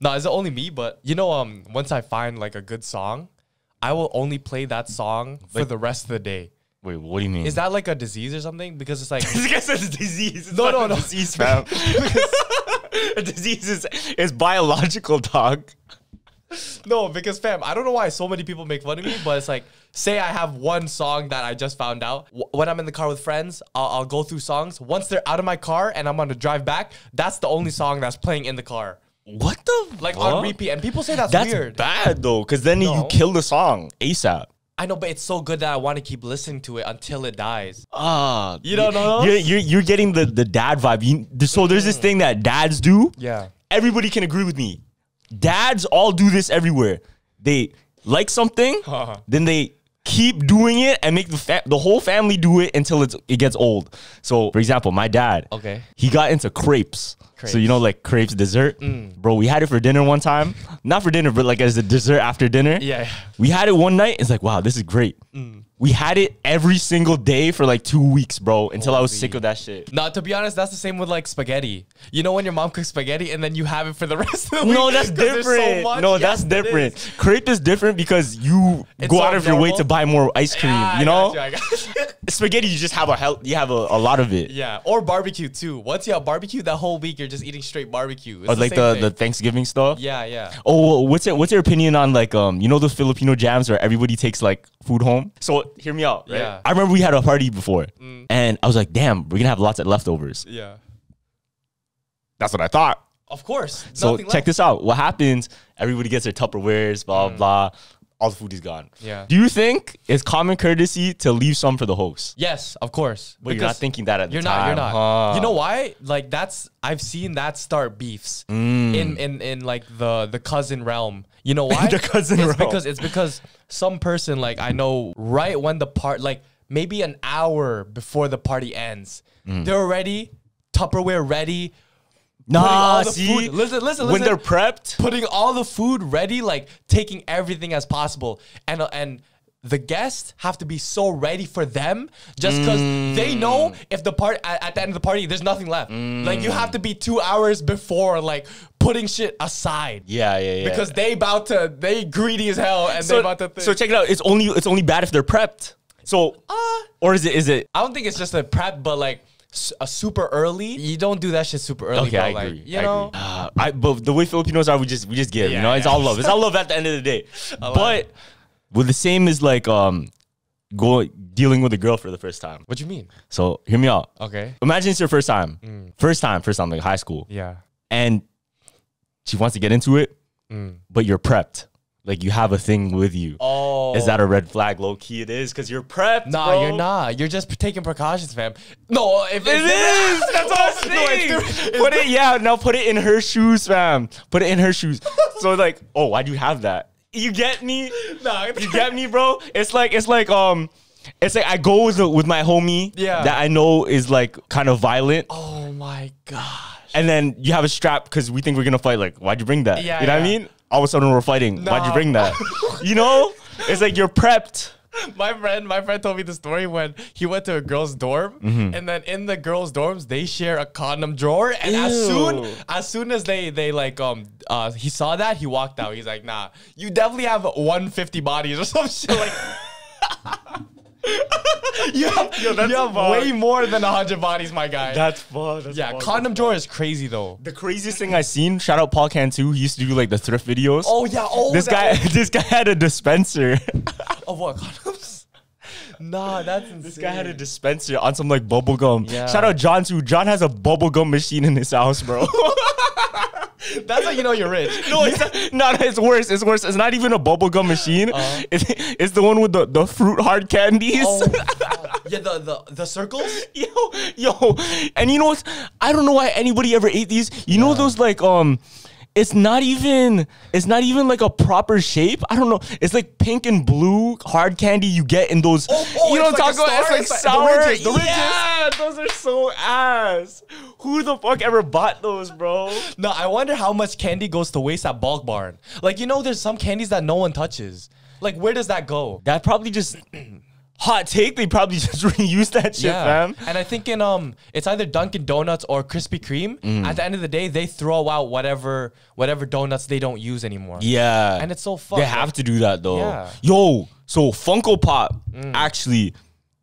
No, is it only me? But you know, um, once I find like a good song, I will only play that song for the rest of the day. Wait, what do you mean? Is that like a disease or something? Because it's like this guy says disease? It's No, not no, a no. disease, fam. a disease is is biological, dog. No, because fam, I don't know why so many people make fun of me, but it's like, say I have one song that I just found out. When I'm in the car with friends, I'll, I'll go through songs. Once they're out of my car and I'm on the drive back, that's the only song that's playing in the car, What the like fuck? on repeat. And people say that's, That's weird. bad though, because then you kill the song ASAP. I know, but it's so good that I want to keep listening to it until it dies. Ah, You don't know You're, you're, you're getting the, the dad vibe. You, so there's this thing that dads do. Yeah. Everybody can agree with me. Dads all do this everywhere. They like something, Uh-huh. then they keep doing it and make the fa- the whole family do it until it's it gets old. So, for example, my dad, Okay. he got into crepes. So you know, like crepes dessert, Mm. bro. We had it for dinner one time, not for dinner, but like as a dessert after dinner. Yeah. Mm. We had it one night. It's like, wow, this is great. We had it every single day for like two weeks, bro, until I was sick of that shit. No, to be honest, that's the same with like spaghetti. You know when your mom cooks spaghetti and then you have it for the rest of the week. No, that's so different. much? no, Yes, that's different. is. Crepe is different because you It's go so out of your way to buy more ice cream. Yeah, you know, you, I got you. spaghetti you just have a hell, you have a, a lot of it. yeah, or barbecue too. Once you have barbecue, that whole week you're just eating straight barbecue. It's Or like same the, thing. the Thanksgiving stuff. yeah, yeah. Oh, what's your what's your opinion on like um you know those Filipino jams where everybody takes like food home? So hear me out. Right? Yeah. I remember we had a party before, mm. and I was like, damn, we're gonna have lots of leftovers. Yeah. That's what I thought. Of course. So check left. this out. What happens? Everybody gets their Tupperwares, blah mm. blah. All the food is gone. Yeah. Do you think it's common courtesy to leave some for the host? Yes, of course. But you're not thinking that at the You're time. not. You're not. huh? You know why? Like that's I've seen that start beefs Mm. in in in like the the cousin realm. You know why? The cousin it's realm. because it's because some person like I know right when the part like maybe an hour before the party ends, Mm. they're already Tupperware ready. Nah, putting all the see, food- listen, listen, when listen. they're prepped, putting all the food ready, like taking everything as possible, and uh, and the guests have to be so ready for them just because they Mm. know if the part at, at the end of the party there's nothing left. Like you have to be two hours before, like putting shit aside. yeah, yeah, yeah. Because they about to they greedy as hell and they so, about to think. so check it out. It's only it's only bad if they're prepped. So, Uh, or is it is it? I don't think it's just a prep, but like a super early. You don't do that shit super early. Okay, bro. I Like, agree. you I know. agree. Uh, I but the way Filipinos are, we just we just give. you Yeah, know, it's yeah. all love. It's all love at the end of the day. love But well, the same is like um, go dealing with a girl for the first time. What do you mean? So hear me out. Okay. Imagine it's your first time, first time, first time, like high school, Yeah. and she wants to get into it, Mm. but you're prepped. Like you have a thing with you. Oh. Is that a red flag? Low key, it is because you're prepped. Nah, bro. you're not. You're just taking precautions, fam. No, if It is. That's all I'm No, it's It's put it, yeah. Now put it in her shoes, fam. Put it in her shoes. so like, oh, why do you have that? You get me? Nah, You get me, bro? It's like it's like um, it's like I go with with my homie Yeah. that I know is like kind of violent, Oh my gosh. and then you have a strap because we think we're gonna fight. Like, why'd you bring that? Yeah, you know what I mean? All of a sudden we're fighting. Why'd you bring that? you know? It's like you're prepped. My friend, my friend told me the story when he went to a girl's dorm, Mm-hmm. and then in the girls' dorms they share a condom drawer, and as soon as soon as they they like um uh he saw that he walked out. He's like, nah, you definitely have 150 bodies or some shit like. you have, Yo, that's you have way more than 100 bodies, my guy. That's fun. That's yeah, fun. condom drawer is crazy though. The craziest thing I seen, shout out Paul Cantu, he used to do like the thrift videos. Oh yeah, oh this guy this guy had a dispenser. Of what condoms? nah, that's insane. this guy had a dispenser on some like bubble gum. Yeah. Shout out John too. John has a bubble gum machine in his house, bro. That's how you know you're rich. no, it's not, no, it's worse. It's worse. It's not even a bubble gum machine. Uh-huh. It's, it's the one with the, the fruit hard candies. Oh, yeah, the, the the circles. yo, yo, and you know what? I don't know why anybody ever ate these. You know those like um, it's not even it's not even like a proper shape. I don't know. It's like pink and blue hard candy you get in those. Oh, oh, you know it's what I'm like talking about? It's like It's like sour. the ridges, the ridges. Yeah, those are so ass. Who the fuck ever bought those, bro? No, I wonder how much candy goes to waste at Bulk Barn. Like you know, there's some candies that no one touches. Like, where does that go? That probably just hot take. They probably just reuse that shit, fam. And I think in um, it's either Dunkin' Donuts or Krispy Kreme. Mm. At the end of the day, they throw out whatever whatever donuts they don't use anymore. Yeah, And it's so fun. They have to do that though. Yeah. Yo, so Funko Pop actually,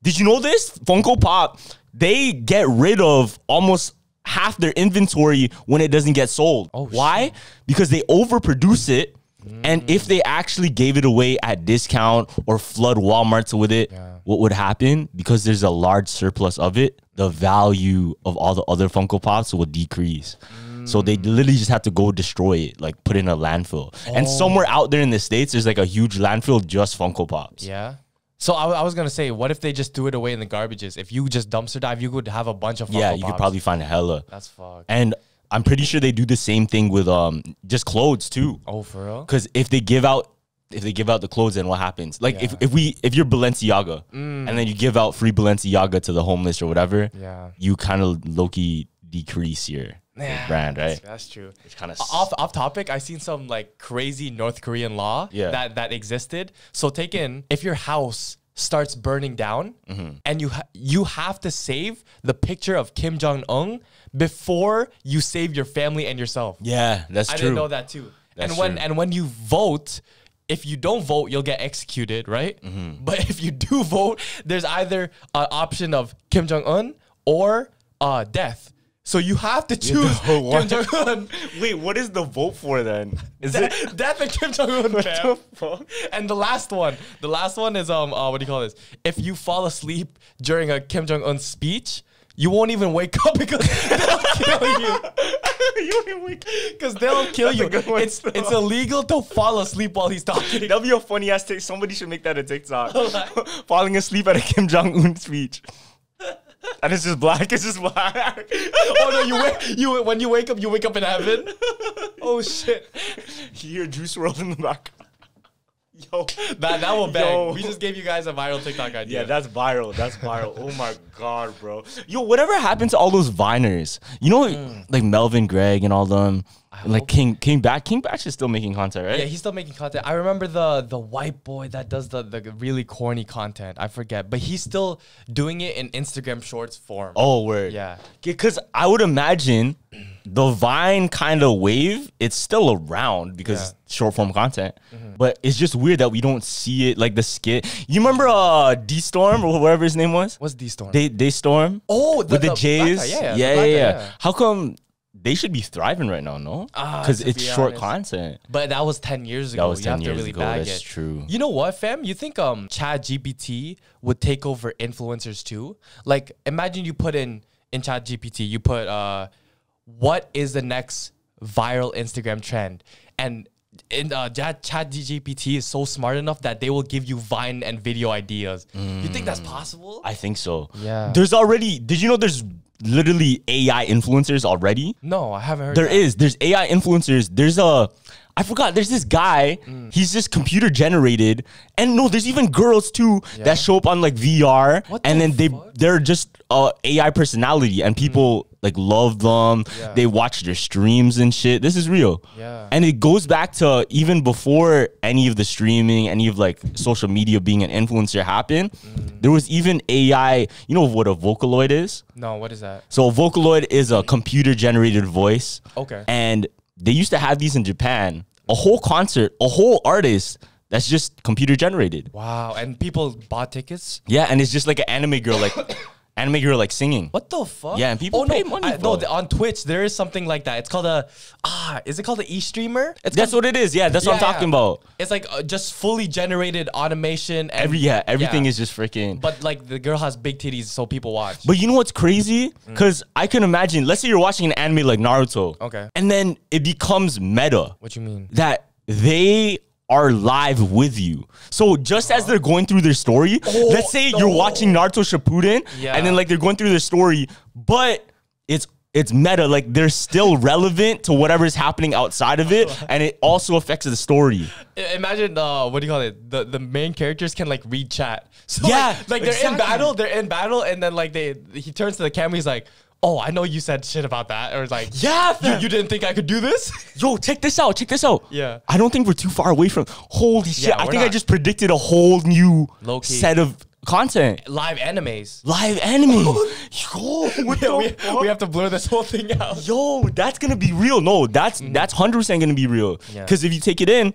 did you know this? Funko Pop, they get rid of almost half their inventory when it doesn't get sold. Oh, Why? Because they overproduce it. And if they actually gave it away at discount or flood Walmarts with it, what would happen? Because there's a large surplus of it, the value of all the other Funko Pops will decrease. So they mm. literally just have to go destroy it, like put it in a landfill. And oh. somewhere out there in the States, there's like a huge landfill just Funko Pops. Yeah. So I, I was gonna say, what if they just threw it away in the garbages? If you just dumpster dive, you could have a bunch of Funko Yeah, you could probably find a hella. That's fucked. And I'm pretty sure they do the same thing with um just clothes too. Oh, for real? Because if they give out if they give out the clothes, then what happens? Like if, if we if you're Balenciaga and then you give out free Balenciaga to the homeless or whatever, Yeah. you kind of low key decrease your, Yeah, brand, right? That's, that's true. Which kind of off off topic, I seen some like crazy North Korean law Yeah. that that existed. So take in if your house starts burning down Mm-hmm. and you ha- you have to save the picture of Kim Jong Un before you save your family and yourself. yeah, that's I true. didn't know that too. That's and when true. and when you vote, if you don't vote, you'll get executed, right? Mm-hmm. But if you do vote, there's either an option of Kim Jong Un or uh, death. So you have to choose the one- Kim Jong Un. Wait, what is the vote for then? Is it death and Kim Jong Un, fam. And the last one, the last one is um, uh, what do you call this? If you fall asleep during a Kim Jong Un speech, you won't even wake up because they'll kill you. you Because they'll kill you. one It's still. it's illegal to fall asleep while he's talking. That'd be a funny ass take. Somebody should make that a TikTok. Falling asleep at a Kim Jong Un speech. And it's just black. It's just black. oh no, you wake you when you wake up, you wake up in heaven. Oh shit. you hear Juice WRLD in the back. Yo, That that will bang. Yo. We just gave you guys a viral TikTok idea. yeah, that's viral. That's viral. Oh my god, bro. Yo, whatever happened to all those Viners? You know, like mm. Melvin Gregg and all them, and like hope- King King Bach. King Bach is still making content, right? Yeah, he's still making content. I remember the the white boy that does the, the really corny content. I forget, but he's still doing it in Instagram Shorts form. Oh, word. Yeah. Because I would imagine the Vine kind of wave, it's still around because Yeah. Short form content. But it's just weird that we don't see it like the skit. You remember uh DeStorm or whatever his name was? What's DeStorm? Day Storm? oh, With the, Jays? guy, yeah, yeah, yeah, the yeah, yeah. How come they should be thriving right now, no? Ah, Because to it's be short honest. content. But that was ten years ago. That was you 10 have years to really ago, bag that's it. true. You know what, fam? You think um Chat GPT would take over influencers too? Like, imagine you put in in Chat GPT, you put uh, what is the next viral Instagram trend, and in uh, Chat Chat GPT is so smart enough that they will give you Vine and video ideas. You think that's possible? I think so. Yeah. There's already, did you know there's literally AI influencers already? no, I haven't heard. There that. is. There's AI influencers. There's a. I forgot. There's this guy. Mm. He's just computer generated, and no, there's even girls too that show up on like VR, What and the then they fuck? they're just uh, AI personality, and people like love them. Yeah. They watch their streams and shit. This is real. Yeah. And it goes back to even before any of the streaming, any of like social media being an influencer happened. Mm. There was even AI. You know what a Vocaloid is? No, what is that? So a Vocaloid is a computer generated voice. Okay. And they used to have these in Japan. A whole concert, a whole artist that's just computer generated. Wow, and people bought tickets. Yeah, and it's just like an anime girl, like anime girl, like singing. What the fuck? Yeah, and people oh, no, pay money I- for no, it. on Twitch there is something like that. It's called a ah, is it called an e-streamer? It's That's called, what it is. Yeah, that's what I'm talking yeah. about. It's like uh, just fully generated automation. And, Every yeah, everything yeah. is just freaking. But like the girl has big titties, so people watch. But you know what's crazy? Because I can imagine, let's say you're watching an anime like Naruto. Okay. And then it becomes meta. what you mean? that they are live with you. So just as they're going through their story, let's say you're no. watching Naruto Shippuden, Yeah. and then like they're going through their story, but it's it's meta, like they're still relevant to whatever's happening outside of it, and it also affects the story. Imagine uh, what do you call it? The the main characters can like read chat. So Yeah, like, like they're in battle, they're in battle, and then like they he turns to the camera, he's like, oh, I know you said shit about that, or like, Yeah, you, you didn't think I could do this? Yo, check this out. Check this out. Yeah. I don't think we're too far away from. Holy shit! Yeah, I think I just predicted a whole new set of content. Live animes. Live anime. Yo, what Yeah, we, we have to blur this whole thing out. Yo, that's gonna be real. No, that's that's hundred percent gonna be real. Mm-hmm. Yeah. Because if you take it in,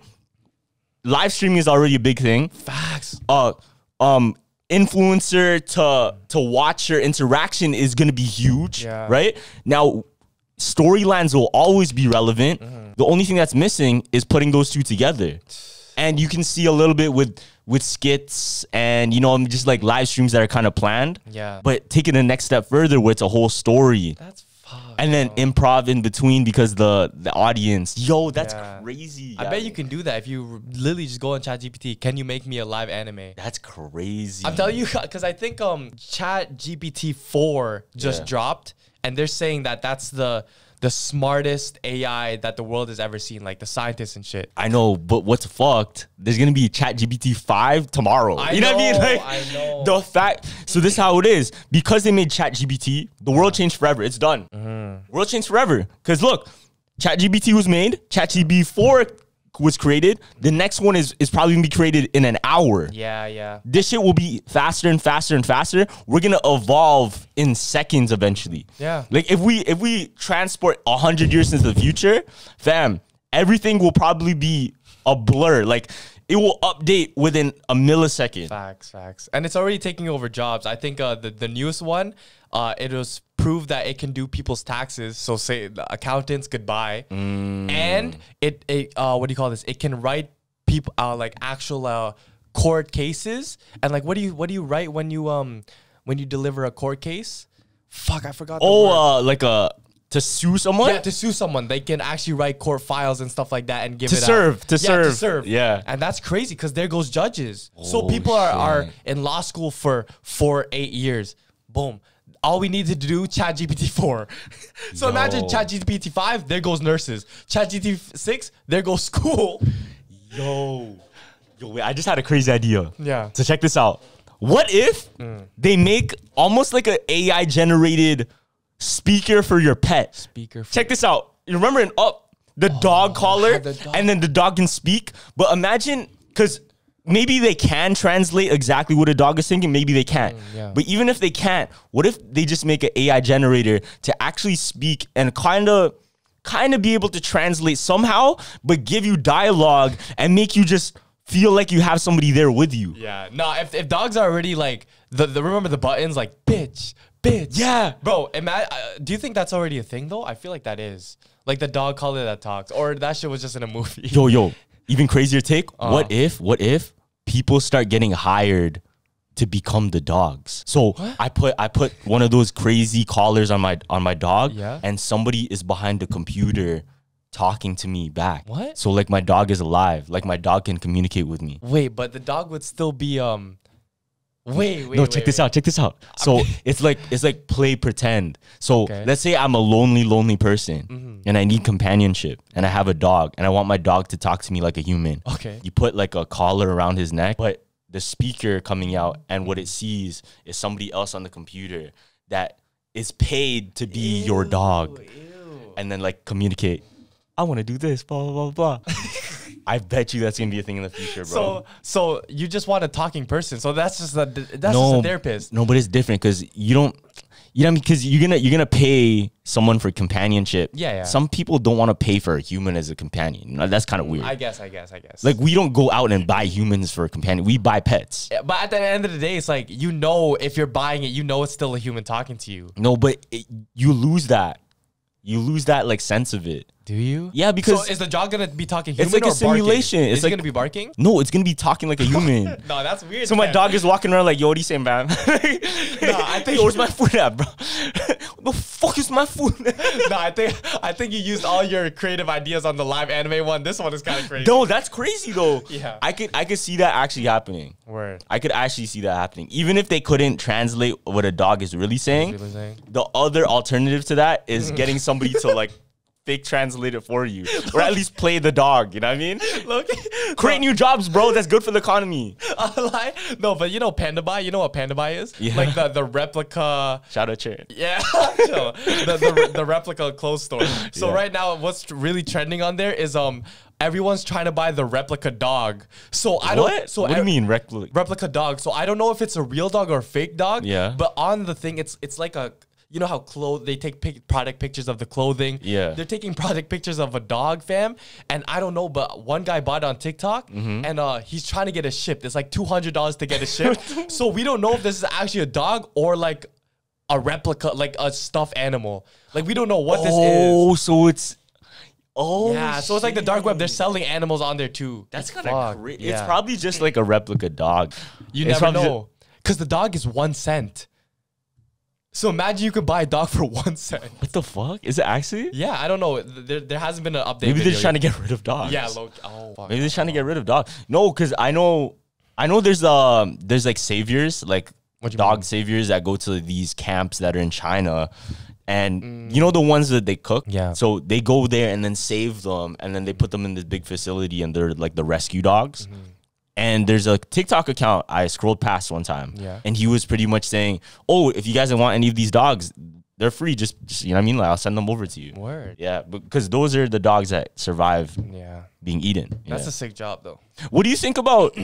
live streaming is already a big thing. Facts. Uh, um, influencer to to watcher interaction is gonna be huge. Yeah. Right now, storylines will always be relevant. Mm-hmm. The only thing that's missing is putting those two together. And you can see a little bit with with skits and you know just like live streams that are kind of planned. Yeah. But taking the next step further, where it's a whole story That's and then improv in between because the the audience. Yo, that's Yeah. crazy. I bet you can do that if you literally just go on ChatGPT. Can you make me a live anime? That's crazy. I'm telling you, because I think um Chat GPT four just Yeah. dropped, and they're saying that that's the the smartest AI that the world has ever seen, like the scientists and shit. I know, but what's fucked? There's gonna be Chat GPT five tomorrow. I you know, what I mean? Like I know. the fact. So this is how it is. Because they made Chat GPT, the world changed forever. It's done. Mm-hmm. World changed forever. Cause look, Chat GPT was made. Chat GPT four was created. The next one is is probably gonna be created in an hour. Yeah, yeah. this shit will be faster and faster and faster. We're gonna evolve in seconds eventually. Yeah. Like if we if we transport a hundred years into the future, fam, everything will probably be a blur. Like it will update within a millisecond. Facts, facts. And it's already taking over jobs. I think uh, the, the newest one, uh, it was proved that it can do people's taxes. So say the accountants goodbye. And it, it uh, what do you call this? It can write people uh, like actual uh, court cases. And like what do you what do you write when you um when you deliver a court case? Fuck, I forgot. the word. Oh, uh, like a to sue someone. Yeah, to sue someone, they can actually write court files and stuff like that and give To it out. serve, to yeah, to serve. serve. Yeah. and that's crazy because there goes judges. so Oh, people are, are in law school for four eight years. Boom. All we need to do, Chat GPT four. so imagine. Chat GPT five, there goes nurses. Chat GPT six, there goes school. Yo, yo, wait! I just had a crazy idea. Yeah. So check this out. What if mm. they make almost like an AI generated speaker for your pet? Speaker. Check this out. You remember in Up the oh, dog collar, the dog- and then the dog can speak. But imagine because maybe they can translate exactly what a dog is thinking. Maybe they can't. Mm, yeah. But even if they can't, what if they just make an AI generator to actually speak and kind of kind of be able to translate somehow, but give you dialogue and make you just feel like you have somebody there with you. Yeah. No, if, if dogs are already like the, the remember the buttons like bitch, bitch. Yeah. Bro, uh, do you think that's already a thing though? I feel like that is. Like the dog collar that talks or that shit was just in a movie. Yo, yo, even crazier take. Uh-huh. What if, what if people start getting hired to become the dogs? So I put I put one of those crazy collars on my on my dog, Yeah. and somebody is behind the computer talking to me back. What? So like my dog is alive. Like my dog can communicate with me. Wait, but the dog would still be um Wait, wait. no, wait, check this wait. out. Check this out. So it's like it's like play pretend. So Okay. Mm-hmm. let's say I'm a lonely, lonely person, and I need companionship, and I have a dog, and I want my dog to talk to me like a human. Okay. You put like a collar around his neck, but the speaker coming out, and what it sees is somebody else on the computer that is paid to be your dog, and then like communicate. I want to do this, blah blah blah blah. I bet you that's gonna be a thing in the future, bro. So so you just want a talking person. So that's just a that's just a therapist. No, but it's different because you don't. You know, because you're gonna you're gonna pay someone for companionship. Yeah, yeah. Some people don't want to pay for a human as a companion. That's kind of weird. I guess, I guess, I guess. like we don't go out and buy humans for a companion. We buy pets. Yeah, but at the end of the day, it's like you know if you're buying it, you know it's still a human talking to you. No, but it, you lose that. You lose that like sense of it. Do you? Yeah, because so is the dog gonna be talking human It's like a or barking? simulation. It's is like- it gonna be barking? no, it's gonna be talking like a human. No, that's weird. so my dog is walking around like, "Yo, what are you saying, man?" no, I think- Yo, where's my food at, bro? the fuck is my food? no, I think I think you used all your creative ideas on the live anime one. This one is kind of crazy. no, that's crazy though. Yeah. I could I could see that actually happening. Word. I could actually see that happening. Even if they couldn't translate what a dog is really saying, Really saying? the other alternative to that is getting somebody to like fake translate it for you, or at least play the dog. You know what I mean? Look, Create new jobs, bro. That's good for the economy. I lie. No, but you know Pandabuy. You know what Pandabuy is? Yeah. Like the the replica. Shout out Chair. Yeah, chill. the, the the replica clothes store. So Yeah. right now, what's really trending on there is um everyone's trying to buy the replica dog. So I don't. So what do you mean, reckless? replica dog. So I don't know if it's a real dog or a fake dog. Yeah. But on the thing, it's it's like a you know how clothes they take pic- product pictures of the clothing. Yeah. They're taking product pictures of a dog, fam. And I don't know, but one guy bought it on TikTok, Mm-hmm. and uh, he's trying to get it shipped. It's like two hundred dollars to get it shipped. so we don't know if this is actually a dog or like a replica, like a stuffed animal. Like we don't know what this is. Oh, so it's. Oh, Yeah, so it's like the dark web. They're selling animals on there too. That's kind of crazy. It's yeah. probably just like a replica dog. You It's never know. Because the dog is one cent. So imagine you could buy a dog for one cent. what the fuck? Is it actually? Yeah, I don't know. There, there hasn't been an update. Maybe they're trying to get rid of dogs. Yeah, low. Oh, fuck. Maybe they're trying to get rid of dogs. No, because I know, I know there's um there's like saviors, like What do you dog mean? saviors that go to these camps that are in China, and you know the ones that they cook. Mm. Yeah. So they go there and then save them, and then they put them in this big facility, and they're like the rescue dogs. Mm-hmm. And there's a TikTok account I scrolled past one time, Yeah. and he was pretty much saying, "Oh, if you guys want any of these dogs, they're free. Just, just you know what I mean? Like I'll send them over to you." Word. Yeah, because those are the dogs that survive Yeah. being eaten. That's Yeah. a sick job though. What do you think about?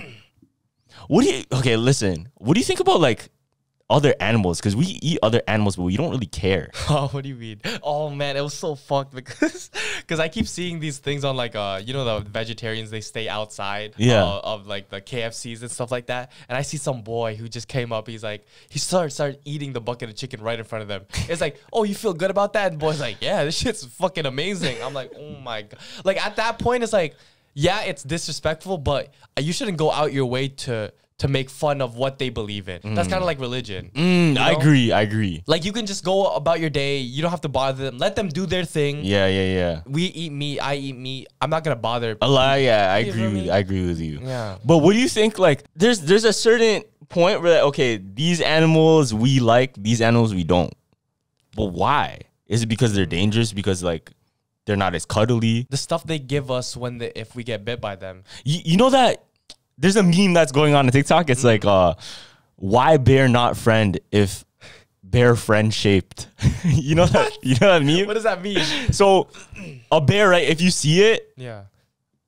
What do you? Okay, listen. What do you think about like other animals? Because we eat other animals, but we don't really care. Oh, what do you mean? Oh man, it was so fucked because because I keep seeing these things on like uh you know the vegetarians they stay outside Yeah. uh, of like the KFCs and stuff like that, and I see some boy who just came up. He's like he started started eating the bucket of chicken right in front of them. It's like oh you feel good about that, and boy's like yeah this shit's fucking amazing. I'm like oh my god, like at that point it's like yeah it's disrespectful, but you shouldn't go out your way to to make fun of what they believe in. That's kind of like religion. Mm, I know? agree. I agree. Like you can just go about your day. You don't have to bother them. Let them do their thing. Yeah, yeah, yeah. We eat meat. I eat meat. I'm not gonna bother. A lot. Yeah, I You agree. With. I agree with you. Yeah. But what do you think? Like, there's there's a certain point where okay, these animals we like, these animals we don't. But why? Is it because they're dangerous? Because like they're not as cuddly? The stuff they give us when the, if we get bit by them. You, you know that there's a meme that's going on on TikTok. It's like, uh, why bear not friend if bear friend shaped? you know that? You know that meme? What does that mean? So a bear, right? If you see it, yeah.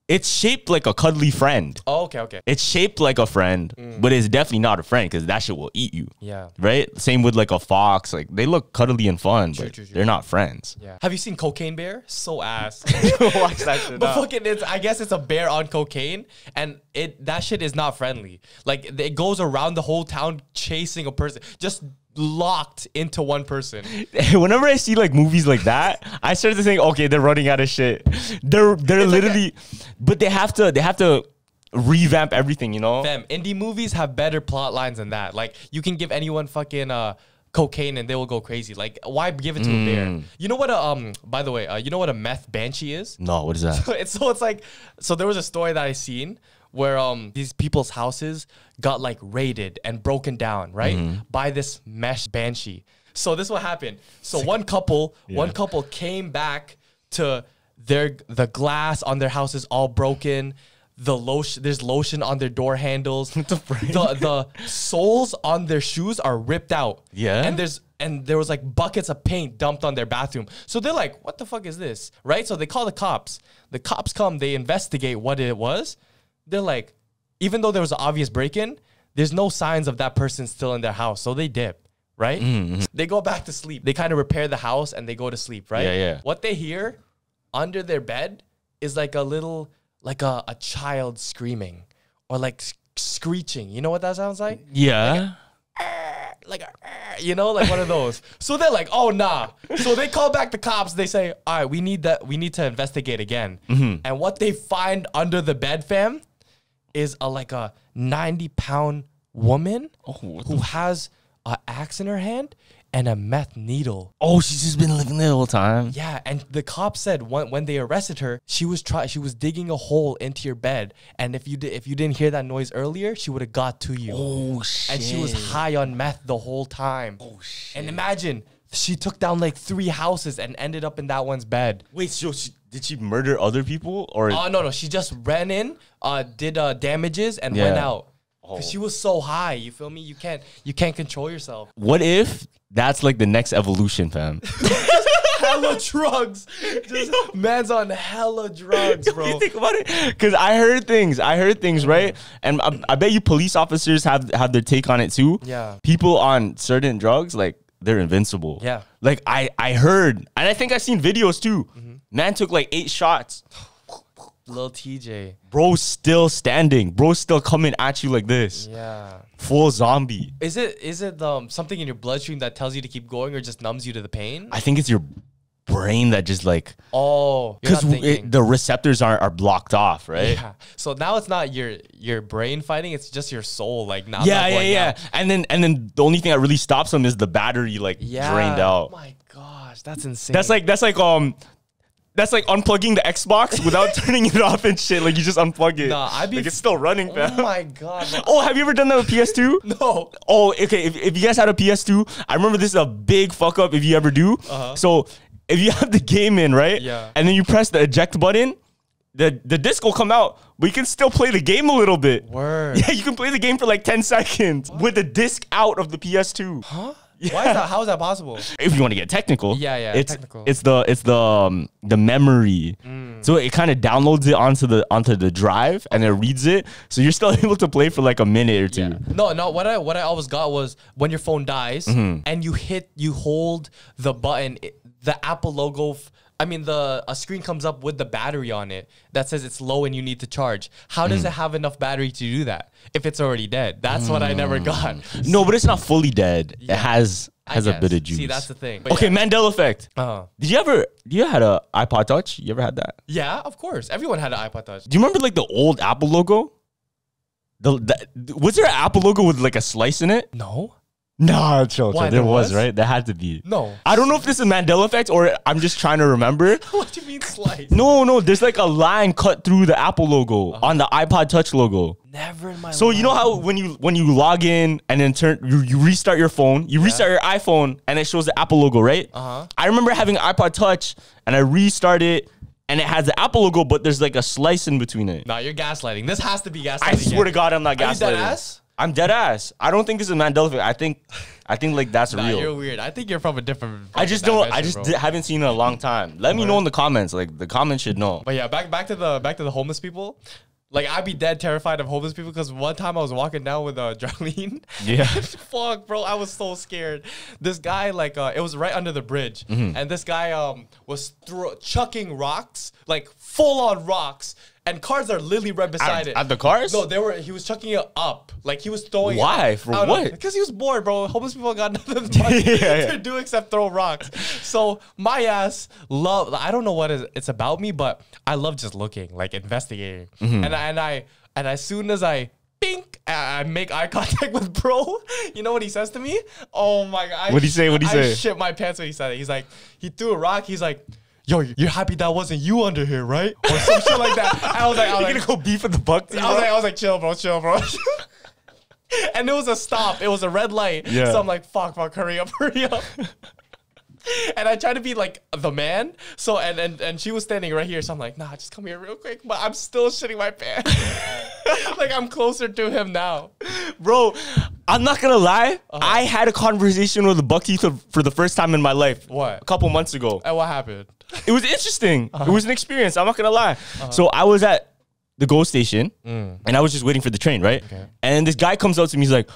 It's shaped like a cuddly friend. Oh, okay. Okay. It's shaped like a friend, mm. but it's definitely not a friend because that shit will eat you. Yeah. Right? Same with like a fox. Like they look cuddly and fun, but true, true. they're not friends. Yeah. Have you seen Cocaine Bear? So ass. Watch that shit. But fucking, it's I guess it's a bear on cocaine, and it that shit is not friendly. Like it goes around the whole town chasing a person, just locked into one person. Whenever I see like movies like that, I start to think, okay, they're running out of shit. They're they're It's like literally, but they have to they have to revamp everything, you know? Fam, indie movies have better plot lines than that. Like you can give anyone fucking uh cocaine and they will go crazy. Like why give it to a Mm. bear? You know what a um by the way, uh, you know what a meth banshee is? No, what is that? it's so it's like so there was a story that I seen where um these people's houses got like raided and broken down, right? Mm-hmm. By this meth banshee. So this what happened. So one couple, one couple came back to their the glass on their house is all broken. The lotion there's lotion on their door handles. the the the soles on their shoes are ripped out. Yeah? And there's and there was like buckets of paint dumped on their bathroom. So they're like, what the fuck is this? Right? So they call the cops. The cops come, they investigate what it was. They're like, even though there was an obvious break-in, there's no signs of that person still in their house. So they dip, right? Mm-hmm. They go back to sleep. They kind of repair the house and they go to sleep, right? Yeah, yeah. What they hear under their bed is like a little, like a, a child screaming or like screeching. You know what that sounds like? Yeah. like a, you know like one of those so they're like oh nah so they call back the cops they say all right we need that we need to investigate again and what they find under the bed fam is a like a 90 pound woman oh, what who has an axe in her hand and a meth needle Oh, she's just been living there the whole time. yeah, and the cop said when, when they arrested her, she was try she was digging a hole into your bed, and if you di- if you didn't hear that noise earlier, she would have got to you. Oh shit. and she was high on meth the whole time. Oh shit! And imagine she took down like three houses and ended up in that one's bed. Wait, so she, did she murder other people or? Oh no no, she just ran in, uh, did uh, damages and went out. Cause she was so high, you feel me? You can't you can't control yourself. what if that's like the next evolution, fam? hella drugs, just man's on hella drugs, bro. you think about it, because I heard things. I heard things, right? And I, I bet you police officers have have their take on it too. Yeah. People on certain drugs, like they're invincible. Yeah. Like I I heard, and I think I've seen videos too. Mm-hmm. Man took like eight shots. Lil TJ, Bro still standing. Bro still coming at you like this. yeah. Full zombie. Is it is it um something in your bloodstream that tells you to keep going or just numbs you to the pain? I think it's your brain that just like Oh, because the receptors are are blocked off, right? yeah. So now it's not your your brain fighting; it's just your soul. Like now, yeah, yeah, yeah. And then and then the only thing that really stops them is the battery like yeah. drained out Oh my gosh, that's insane. That's like that's like um that's like unplugging the Xbox without turning it off and shit. Like you just unplug it. Nah, I'd be like it's still running, oh my god. bro. Oh, have you ever done that with PS2? No. Oh, okay. If, if you guys had a PS2, I remember this is a big fuck up if you ever do. So if you have the game in, right? Yeah. And then you press the eject button, the the disc will come out, but you can still play the game a little bit. Word. Yeah, you can play the game for like 10 seconds with the disc out of the PS2. Huh? Why is that? How is that possible? If you want to get technical, Yeah, yeah, it's technical. it's the it's the um, the memory. Mm. So it kind of downloads it onto the onto the drive and it reads it. So you're still able to play for like a minute or two. Yeah. No, no. What I what I always got was when your phone dies Mm-hmm. and you hit you hold the button, it, the Apple logo. F- I mean, the a screen comes up with the battery on it that says it's low and you need to charge. How Mm. does it have enough battery to do that if it's already dead? That's what I never got. No, but it's not fully dead. Yeah. It has has a bit of juice. See, that's the thing. But Okay, yeah. Mandela effect. Uh-huh. Did you ever? You had a iPod Touch? You ever had that? yeah, of course. Everyone had an iPod Touch. Do you remember like the old Apple logo? The, the was there an Apple logo with like a slice in it? No, Nah, chill, Why, There there was, was? right? There had to be. no. I don't know if this is Mandela effect or I'm just trying to remember. what do you mean slice? No, no, there's like a line cut through the Apple logo on the iPod Touch logo. Never in my So life. So you know how when you when you log in and then turn you, you restart your phone, you restart your iPhone and it shows the Apple logo, right? Uh-huh. I remember having iPod Touch and I restart it and it has the Apple logo, but there's like a slice in between it. Nah, you're gaslighting. This has to be gaslighting. I swear to God, I'm not Are you dead gaslighting. ass? I'm dead ass. I don't think this is a Mandela effect. I think, I think like that's Nah, real. you're weird. I think you're from a different. I just don't. I just haven't seen it in a long time. Let me know in the comments. Like the comments should know. But yeah, back back to the back to the homeless people. Like I'd be dead terrified of homeless people because one time I was walking down with uh, Darlene. Yeah. Fuck, bro, I was so scared. This guy, like, uh, it was right under the bridge, Mm-hmm. and this guy um was thro- chucking rocks, like full on rocks, and cars are literally right beside At- it. at the cars? No, they were. He was chucking it up, like he was throwing. Why? up. For I don't know. what? Because he was bored, bro. Homeless people got nothing Yeah, yeah. to do except throw rocks. So my ass love. I don't know what it's about me, but I love just looking, like investigating, Mm-hmm. and I, and I and as soon as I. Pink, I make eye contact with bro. You know what he says to me? Oh my god! What'd he say? What'd he I say? shit my pants when he said it. He's like, he threw a rock. He's like, "Yo, you're happy that wasn't you under here, right?" Or some shit like that. I was like, I was You're like, gonna go beef with the buck. I was like, I was like, chill, bro, chill, bro. and it was a stop. It was a red light. Yeah. So I'm like, fuck, fuck, hurry up, hurry up. And I tried to be like the man. So and and and she was standing right here. So I'm like, nah, just come here real quick. But I'm still shitting my pants. like I'm closer to him now. bro. I'm not gonna lie. Uh-huh. I had a conversation with the Bucky for, for the first time in my life. What? A couple months ago. And what happened? It was interesting. Uh-huh. It was an experience. I'm not gonna lie. So I was at the GO station Mm. and I was just waiting for the train, right? Okay. And this guy comes up to me. He's like,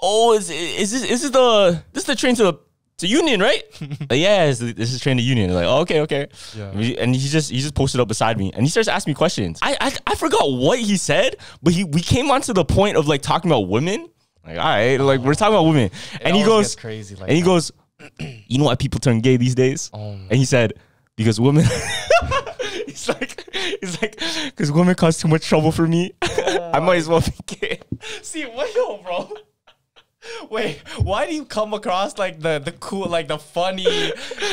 "Oh, is is this is this the this is the train to the to Union, right? Like, yeah, this is, this is train to Union. Like, oh, okay, okay. Yeah. And he- just he just posted up beside me and he starts asking me questions. I, I I forgot what he said, but he we came on to the point of like talking about women. Like, all right, like we're talking about women. and he goes crazy like and he that. goes, you know why people turn gay these days? Oh and he said, because women. he's like, he's like, because women cause too much trouble for me. I might as well be gay. See, what, yo, bro? Wait, why do you come across like the the cool, like the funny?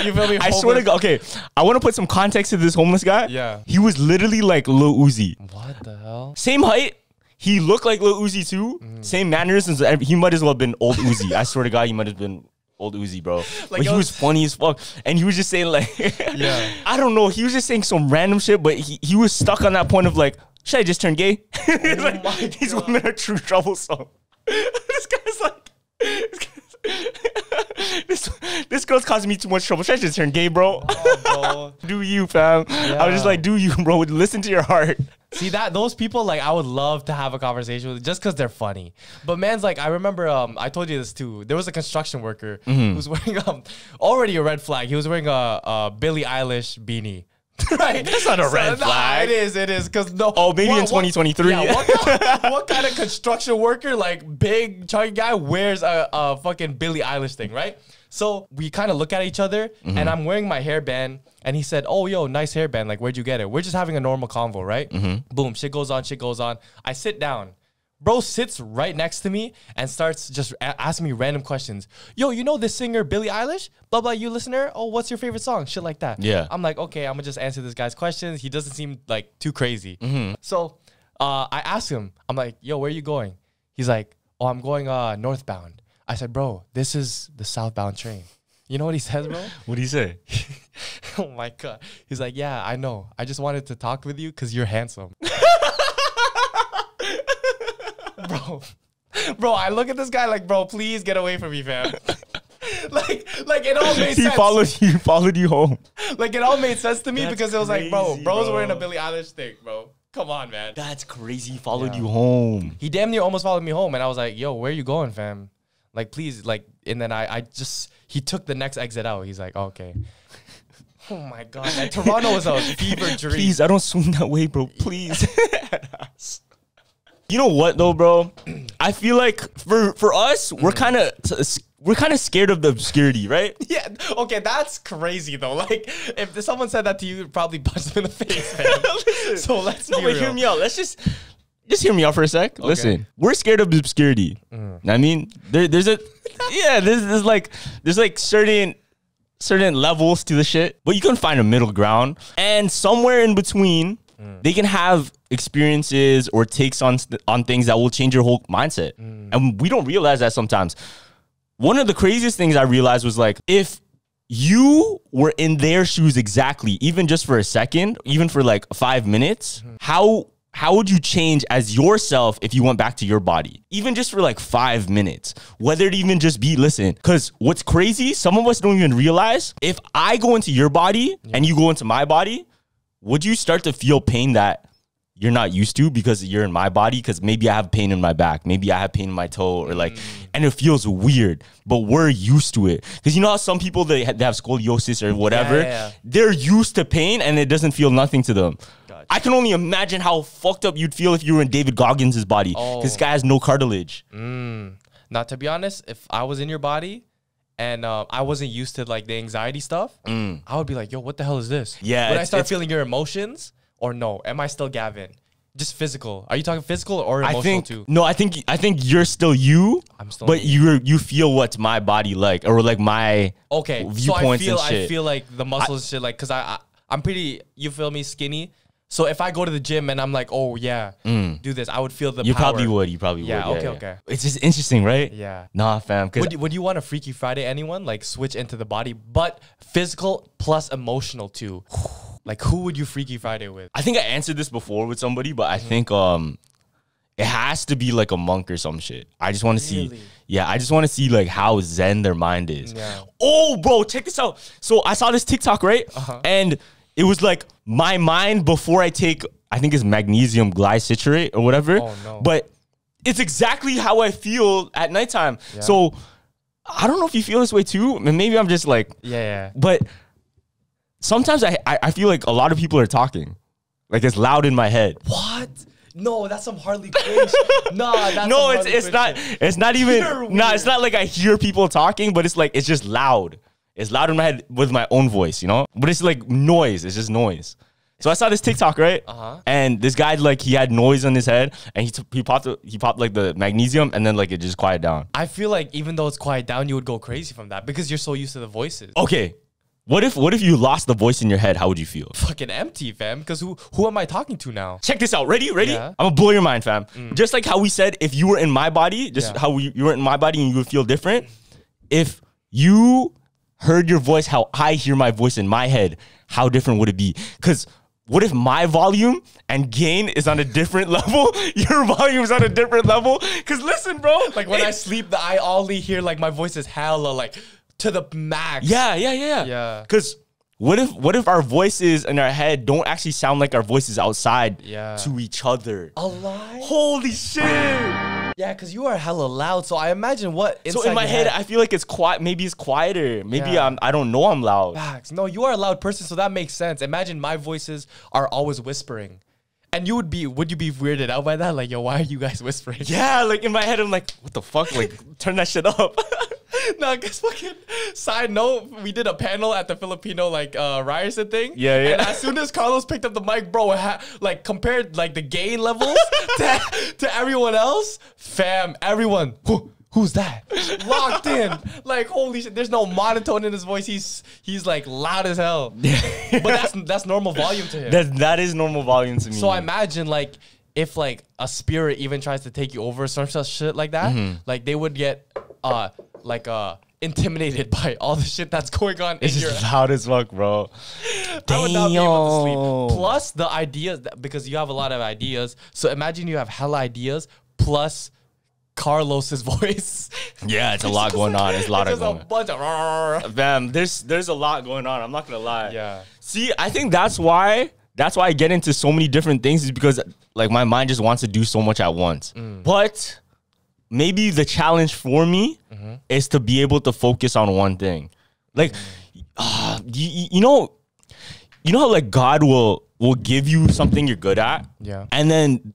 You feel me? I swear to God. Okay, I want to put some context to this homeless guy. Yeah. he was literally like Lil Uzi, What the hell? same height. He looked like Lil Uzi too. Mm. Same mannerisms. He might as well have been old Uzi. I swear to God, he might have been old Uzi, bro. Like, Like he yo- was funny as fuck, and he was just saying like, Yeah. I don't know. He was just saying some random shit, but he, he was stuck on that point of like, should I just turn gay? Like, Oh my these God. women are true troublesome. this guy's like, this, this, girl's causing me too much trouble. Should I just turn gay, bro? bro. do you, fam? I was just like, do you, bro? Listen to your heart. See that those people like I would love to have a conversation with just because they're funny. But man's like I remember um I told you this too. There was a construction worker Mm-hmm. who was wearing um already a red flag. He was wearing a, a Billie Eilish beanie. right? That's not a red nah, flag. it is. It is because no. Oh, maybe in 2023. what, kind, what kind of construction worker like big chunky guy wears a, a fucking Billie Eilish thing, right? So we kind of look at each other, Mm-hmm. and I'm wearing my hairband, and he said, "Oh, yo, nice hairband. Like, where'd you get it?" We're just having a normal convo, right? Mm-hmm. Boom, shit goes on, shit goes on. I sit down. Bro sits right next to me and starts just a- asking me random questions. Yo, you know this singer Billie Eilish? Blah blah. You listener? Oh, what's your favorite song? Shit like that. Yeah. I'm like, okay, I'm gonna just answer this guy's questions. He doesn't seem like too crazy. Mm-hmm. So uh, I asked him, I'm like, yo, where are you going? He's like, oh, I'm going uh, northbound. I said, bro, this is the southbound train. You know what he says, bro? What do you say? oh my god. He's like, yeah, I know. I just wanted to talk with you because you're handsome. bro, bro, I look at this guy like, bro, please get away from me, fam. like, like it all made he sense. followed you, followed you home. like it all made sense to me That's because it was like, bro, bro's bro. wearing a Billie Eilish thing, bro. Come on, man. That's crazy. He followed Yeah. you home. He damn near almost followed me home, and I was like, "Yo, where are you going, fam? Like, please, like." And then I, I just he took the next exit out. He's like, "Okay." Oh my god, man. Toronto was a fever dream. Please, I don't swim that way, bro. Please. You know what though, bro? I feel like for for us, we're mm. kind of we're kind of scared of the obscurity, right? Yeah. Okay, that's crazy though. Like, if someone said that to you, you'd probably punch them in the face, man. so let's No, but real. hear me out. Let's just just hear me out for a sec. Listen, we're scared of obscurity. Mm. I mean, there, there's a yeah, there's, there's like there's like certain certain levels to the shit, but you can find a middle ground, and somewhere in between, Mm. they can have experiences or takes on on things that will change your whole mindset, mm. and we don't realize that sometimes. One of the craziest things I realized was like if you were in their shoes exactly, even just for a second, even for like five minutes, mm-hmm. how how would you change as yourself if you went back to your body? Even just for like five minutes. Whether it even just be listen. Cause what's crazy, some of us don't even realize if I go into your body and you go into my body, would you start to feel pain that you're not used to because you're in my body because maybe I have pain in my back, maybe I have pain in my toe, or like, mm. and it feels weird, but we're used to it. Because you know how some people they, ha- they have scoliosis or whatever, Yeah, yeah, yeah. they're used to pain and it doesn't feel nothing to them. Gotcha. I can only imagine how fucked up you'd feel if you were in David Goggins' body because this Oh. guy has no cartilage. Mm. Now, to be honest, if I was in your body and uh, I wasn't used to like the anxiety stuff, I would be like, "Yo, what the hell is this?" Mm. Yeah, When I start feeling your emotions or no? Am I still Gavin? Just physical? Are you talking physical or emotional I think too? no, I think I think you're still you. I'm still but you you feel what's my body like or like my Okay, so I viewpoints feel and shit. I feel like the muscles and shit like because I, I I'm pretty you feel me skinny. So if I go to the gym and I'm like, oh yeah, do this, I would feel the. Mm. You power. probably would. You probably would. Yeah, would. okay, okay. It's just interesting, right? Yeah. Nah, fam. Would you, would you want a Freaky Friday anyone like switch into the body, but physical plus emotional too? Like who would you Freaky Friday with? I think I answered this before with somebody, but I Mm-hmm. think um, it has to be like a monk or some shit. I just want to see. Yeah, I just want to see like how zen their mind is. Yeah. Oh, bro, check this out. So I saw this TikTok right, Uh-huh. and it was like my mind before I take. I think it's magnesium glycinate or whatever. Oh, no. But it's exactly how I feel at nighttime. So I don't know if you feel this way too. Maybe I'm just like Yeah, yeah. but sometimes I, I I feel like a lot of people are talking, like it's loud in my head. What? No, that's some Harley Quinn. nah, that's no, it's it's not it's not even no, it's not like I hear people talking, but it's like it's just loud. It's loud in my head with my own voice, you know. But it's like noise. It's just noise. So I saw this TikTok right, Uh-huh. and this guy like he had noise on his head, and he t- he popped he popped like the magnesium, and then like it just quieted down. I feel like even though it's quiet down, you would go crazy from that because you're so used to the voices. Okay, what if what if you lost the voice in your head? How would you feel? Fucking empty, fam. Because who who am I talking to now? Check this out. Ready? Ready? Yeah. I'm gonna blow your mind, fam. Just like how we said, if you were in my body, just Yeah. how you, you were in my body and you would feel different. If you heard your voice, how I hear my voice in my head, how different would it be? Because what if my volume and gain is on a different level? Your volume is on a different level? Because listen, bro. Like when I sleep, the I only hear like my voice is hella like to the max. Yeah, yeah, yeah. Yeah. Because what if what if our voices in our head don't actually sound like our voices outside Yeah. to each other? A lie? Holy shit! Yeah, because you are hella loud. So I imagine what So in my head, I feel like it's quiet. Maybe it's quieter. Maybe Yeah. I'm. I don't know. I'm loud. Facts. No, you are a loud person, so that makes sense. Imagine my voices are always whispering. And you would be would you be weirded out by that? Like, yo, why are you guys whispering? Yeah, like in my head, I'm like, what the fuck? Like, turn that shit up. no, cause fucking side note, we did a panel at the Filipino like uh Ryerson thing. Yeah, yeah. And as soon as Carlos picked up the mic, bro, ha- like compared like the gain levels to, to everyone else, fam, everyone. Who, who's that? Locked in. Like holy shit. There's no monotone in his voice. He's he's like loud as hell. but that's that's normal volume to him. that that is normal volume to me. So I imagine like if like a spirit even tries to take you over some such shit like that, Mm-hmm. like they would get uh like uh intimidated by all the shit that's going on it's in your loud as fuck, bro. I would not be able to Damn. sleep. Plus the ideas that, because you have a lot of ideas. So imagine you have hella ideas plus Carlos's voice. Yeah, it's a lot going on. It's a lot it's of going. a bunch of Fam, there's there's a lot going on. I'm not gonna lie. Yeah. See, I think that's why that's why I get into so many different things is because like my mind just wants to do so much at once. Mm. But maybe the challenge for me Mm-hmm. is to be able to focus on one thing. Like, Mm. ah, you, you know, you know how like God will will give you something you're good at, Yeah. and then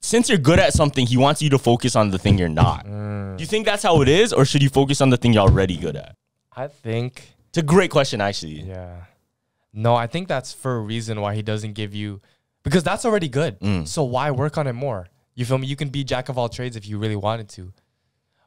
since you're good at something, He wants you to focus on the thing you're not. Mm. Do you think that's how it is, or should you focus on the thing you're already good at? I think It's a great question, actually. Yeah. No, I think that's for a reason why he doesn't give you because that's already good. Mm. So why work on it more? You feel me? You can be jack of all trades if you really wanted to.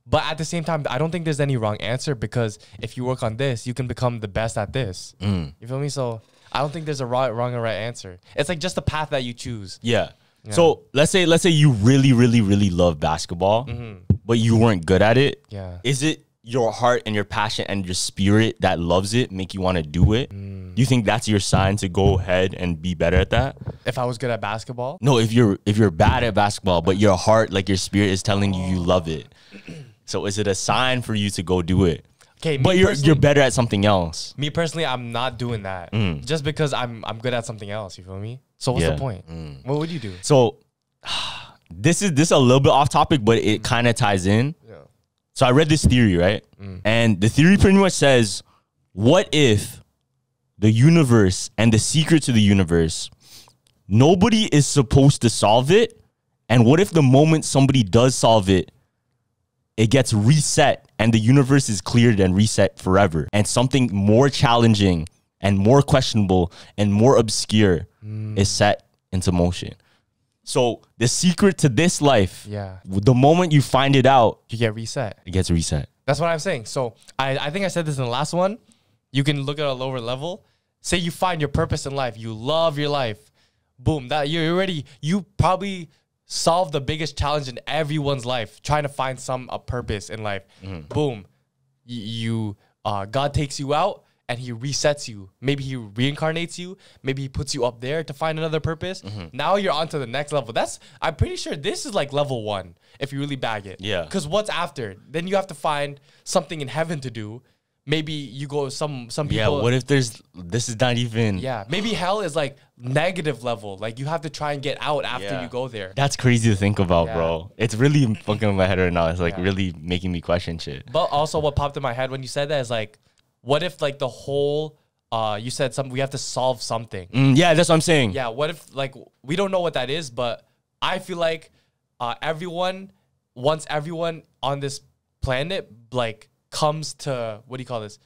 But at the same time, I don't think there's any wrong answer because if you work on this, you can become the best at this. Mm. You feel me? So I don't think there's a right, wrong or right answer. It's like just the path that you choose. Yeah. So let's say let's say you really really really love basketball, but you weren't good at it. Mm-hmm. Yeah. Is it your heart and your passion and your spirit that loves it make you want to do it? Mm. Do you think that's your sign to go ahead and be better at that? If I was good at basketball, No, if you're if you're bad at basketball, but your heart like your spirit is telling you you love it. So is it a sign for you to go do it? okay, But you're you're better at something else. me personally, I'm not doing that just because I'm I'm good at something else. You feel me? So what's Mm. Yeah. the point? What would you do? So this is this is a little bit off topic, but it kind of ties in. So I read this theory, right? Mm. And the theory pretty much says, what if the universe and the secret to the universe, nobody is supposed to solve it? And what if the moment somebody does solve it, it gets reset and the universe is cleared and reset forever? And something more challenging and more questionable and more obscure mm. is set into motion. So the secret to this life, Yeah. the moment you find it out, You get reset. it gets reset. That's what I'm saying. So I, I think I said this in the last one. You can look at a lower level. Say you find your purpose in life. You love your life. Boom. That you're already you probably solved the biggest challenge in everyone's life, trying to find some a purpose in life. Boom. Y- You uh, God takes you out and he resets you. Maybe he reincarnates you. Maybe he puts you up there to find another purpose. Mm-hmm. Now you're on to the next level. That's I'm pretty sure this is like level one if you really bag it. Yeah. Because what's after? Then you have to find something in heaven to do. Maybe you go some some people. Yeah, what if there's this is not even Yeah, maybe hell is like negative level. Like you have to try and get out after Yeah. you go there. That's crazy to think about, Yeah. bro. It's really fucking in my head right now. It's like Yeah. really making me question shit. But also, what popped in my head when you said that is like, what if like the whole uh you said some we have to solve something. Mm, yeah, that's what I'm saying. Yeah, what if like we don't know what that is, but I feel like uh everyone once everyone on this planet like comes to what do you call this?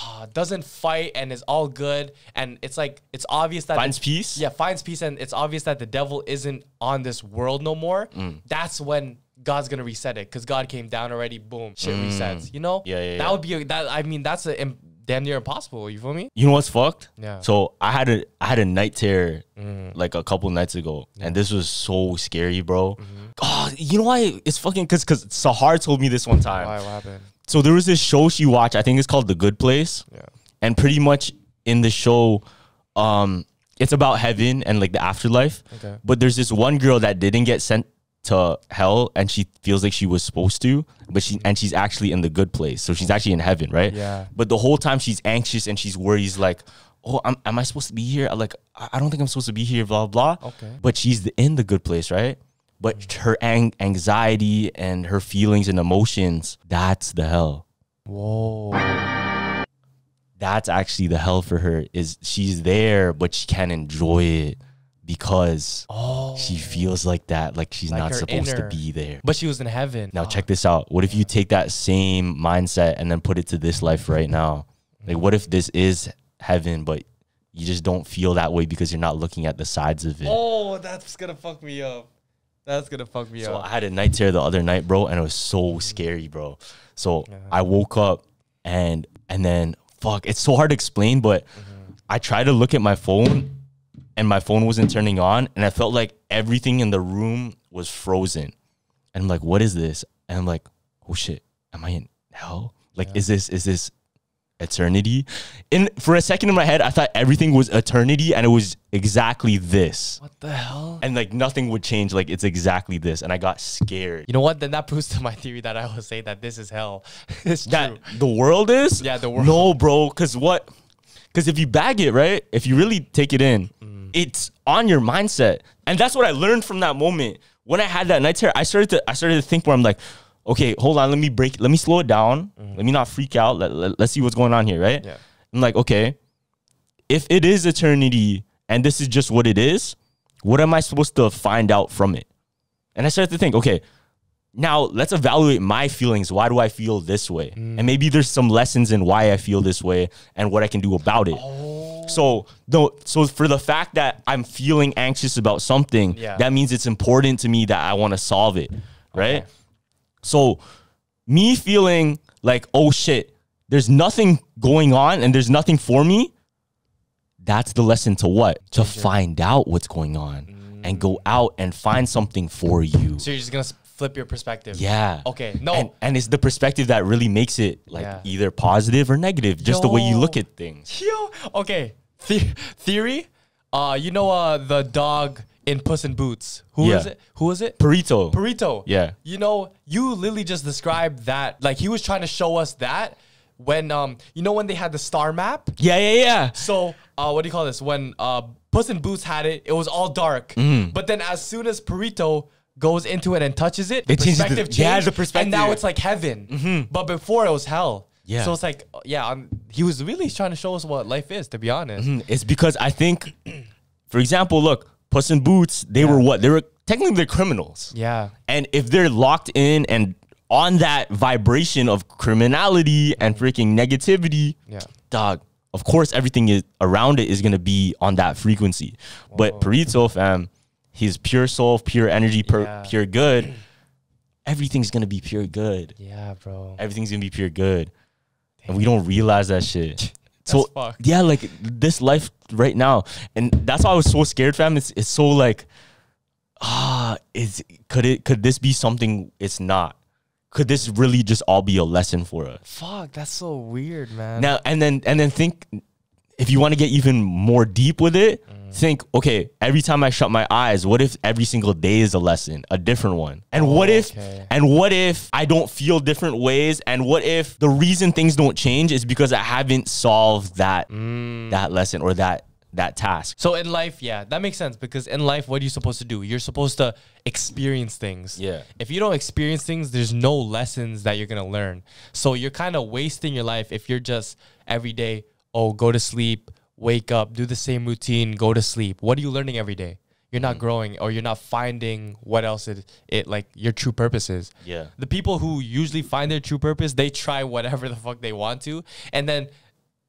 Uh, doesn't fight and is all good and it's like it's obvious that Finds peace? Yeah, finds peace and it's obvious that the devil isn't on this world no more. Mm. That's when God's gonna reset it because God came down already. Boom, shit resets. You know? Mm. Yeah, yeah, That yeah. would be a, that. I mean, that's a damn near impossible. You feel me? You know what's fucked? Yeah. So I had a I had a night terror like a couple nights ago, and this was so scary, bro. Oh, you know why it's fucking because because Sahar told me this one time. Why? What happened? so there was this show she watched. I think it's called The Good Place. Yeah. And pretty much in the show, um, it's about heaven and like the afterlife. Okay. But there's this one girl that didn't get sent to hell, and she feels like she was supposed to, but she and she's actually in the good place. So she's actually in heaven, right? Yeah. But the whole time she's anxious and she's worried. She's like, "Oh, I'm, am I supposed to be here? Like, I don't think I'm supposed to be here." Blah blah. Okay. But she's the- in the good place, right? But mm. her ang- anxiety and her feelings and emotions—that's the hell Whoa. that's actually the hell for her is she's there but she can't enjoy it because Oh. she feels like that like she's Like not supposed inner- to be there But she was in heaven. now check this out what if you take that same mindset and then put it to this life right now like what if this is heaven but you just don't feel that way because you're not looking at the sides of it Oh, that's gonna fuck me up. That's gonna fuck me So up. I had a night terror the other night, bro, and it was so mm. scary, bro. So I woke up and and then fuck, it's so hard to explain, but mm-hmm. I tried to look at my phone and my phone wasn't turning on, and I felt like everything in the room was frozen. And I'm like, what is this? And I'm like, oh shit, am I in hell? Like, is this is this eternity? And for a second in my head, I thought everything was eternity, and it was exactly this what the hell? and like nothing would change. Like it's exactly this, and I got scared. You know what? Then that proves to my theory that I always say that this is hell. it's That true. the world is. Yeah, the world. No, bro. Because what? Because if you bag it right, if you really take it in, Mm. It's on your mindset, and that's what I learned from that moment. When I had that night terror, I started to I started to think where I'm like, okay, hold on, let me break, let me slow it down, let me not freak out. Let, let, us see what's going on here, right? Mm. Yeah. I'm like, okay, if it is eternity and this is just what it is, what am I supposed to find out from it? And I started to think, okay, now let's evaluate my feelings. Why do I feel this way? And maybe there's some lessons in why I feel this way and what I can do about it. So no, so for the fact that I'm feeling anxious about something, Yeah. that means it's important to me that I want to solve it, right? So me feeling like, oh shit, there's nothing going on and there's nothing for me. That's the lesson to what? To find out what's going on and go mm. out and find something for you. So you're just gonna flip your perspective. Yeah. Okay. No. And, and it's the perspective that really makes it like Yeah. either positive or negative, just the way you look at things. Yo. Okay. The- theory. Uh, you know, uh, the dog in Puss in Boots. Who is Yeah. it? Who is it? Burrito. Burrito. Yeah. You know, you literally just described that. Like he was trying to show us that when um, you know, when they had the star map. yeah, yeah, yeah. So, uh, what do you call this? When uh, Puss in Boots had it, it was all dark. Mm. But then, as soon as Perrito goes into it and touches it, It changes the- perspective yeah, the perspective. and now it's like heaven. But before it was hell. Yeah. So it's like, yeah, um, he was really trying to show us what life is. To be honest. Mm, It's because I think, for example, look, Puss in Boots, they were what? They were technically they're criminals. Yeah. And if they're locked in and on that vibration of criminality and freaking negativity, Yeah. dog, of course everything is around it is gonna be on that frequency. But Perrito, fam, his pure soul, pure energy, per, Yeah. pure good, everything's gonna be pure good. Yeah, bro. Everything's gonna be pure good. And we don't realize that shit. so yeah, like this life right now. And that's why I was so scared, fam. It's it's so like ah, is could it could this be something it's not? Could this really just all be a lesson for us? Fuck, that's so weird, man. Now and then and then think if you want to get even more deep with it, think, okay, every time I shut my eyes, what if every single day is a lesson, a different one? And what oh, if okay. and what if I don't feel different ways? And what if the reason things don't change is because I haven't solved that mm. that lesson or that that task? So in life, yeah, that makes sense because in life, what are you supposed to do? You're supposed to experience things. Yeah. If you don't experience things, there's no lessons that you're gonna learn. So you're kind of wasting your life if you're just every day, oh, go to sleep, wake up, do the same routine, go to sleep. What are you learning every day? You're not mm. growing or you're not finding what else it, it like your true purpose is. Yeah. The people who usually find their true purpose, they try whatever the fuck they want to. And then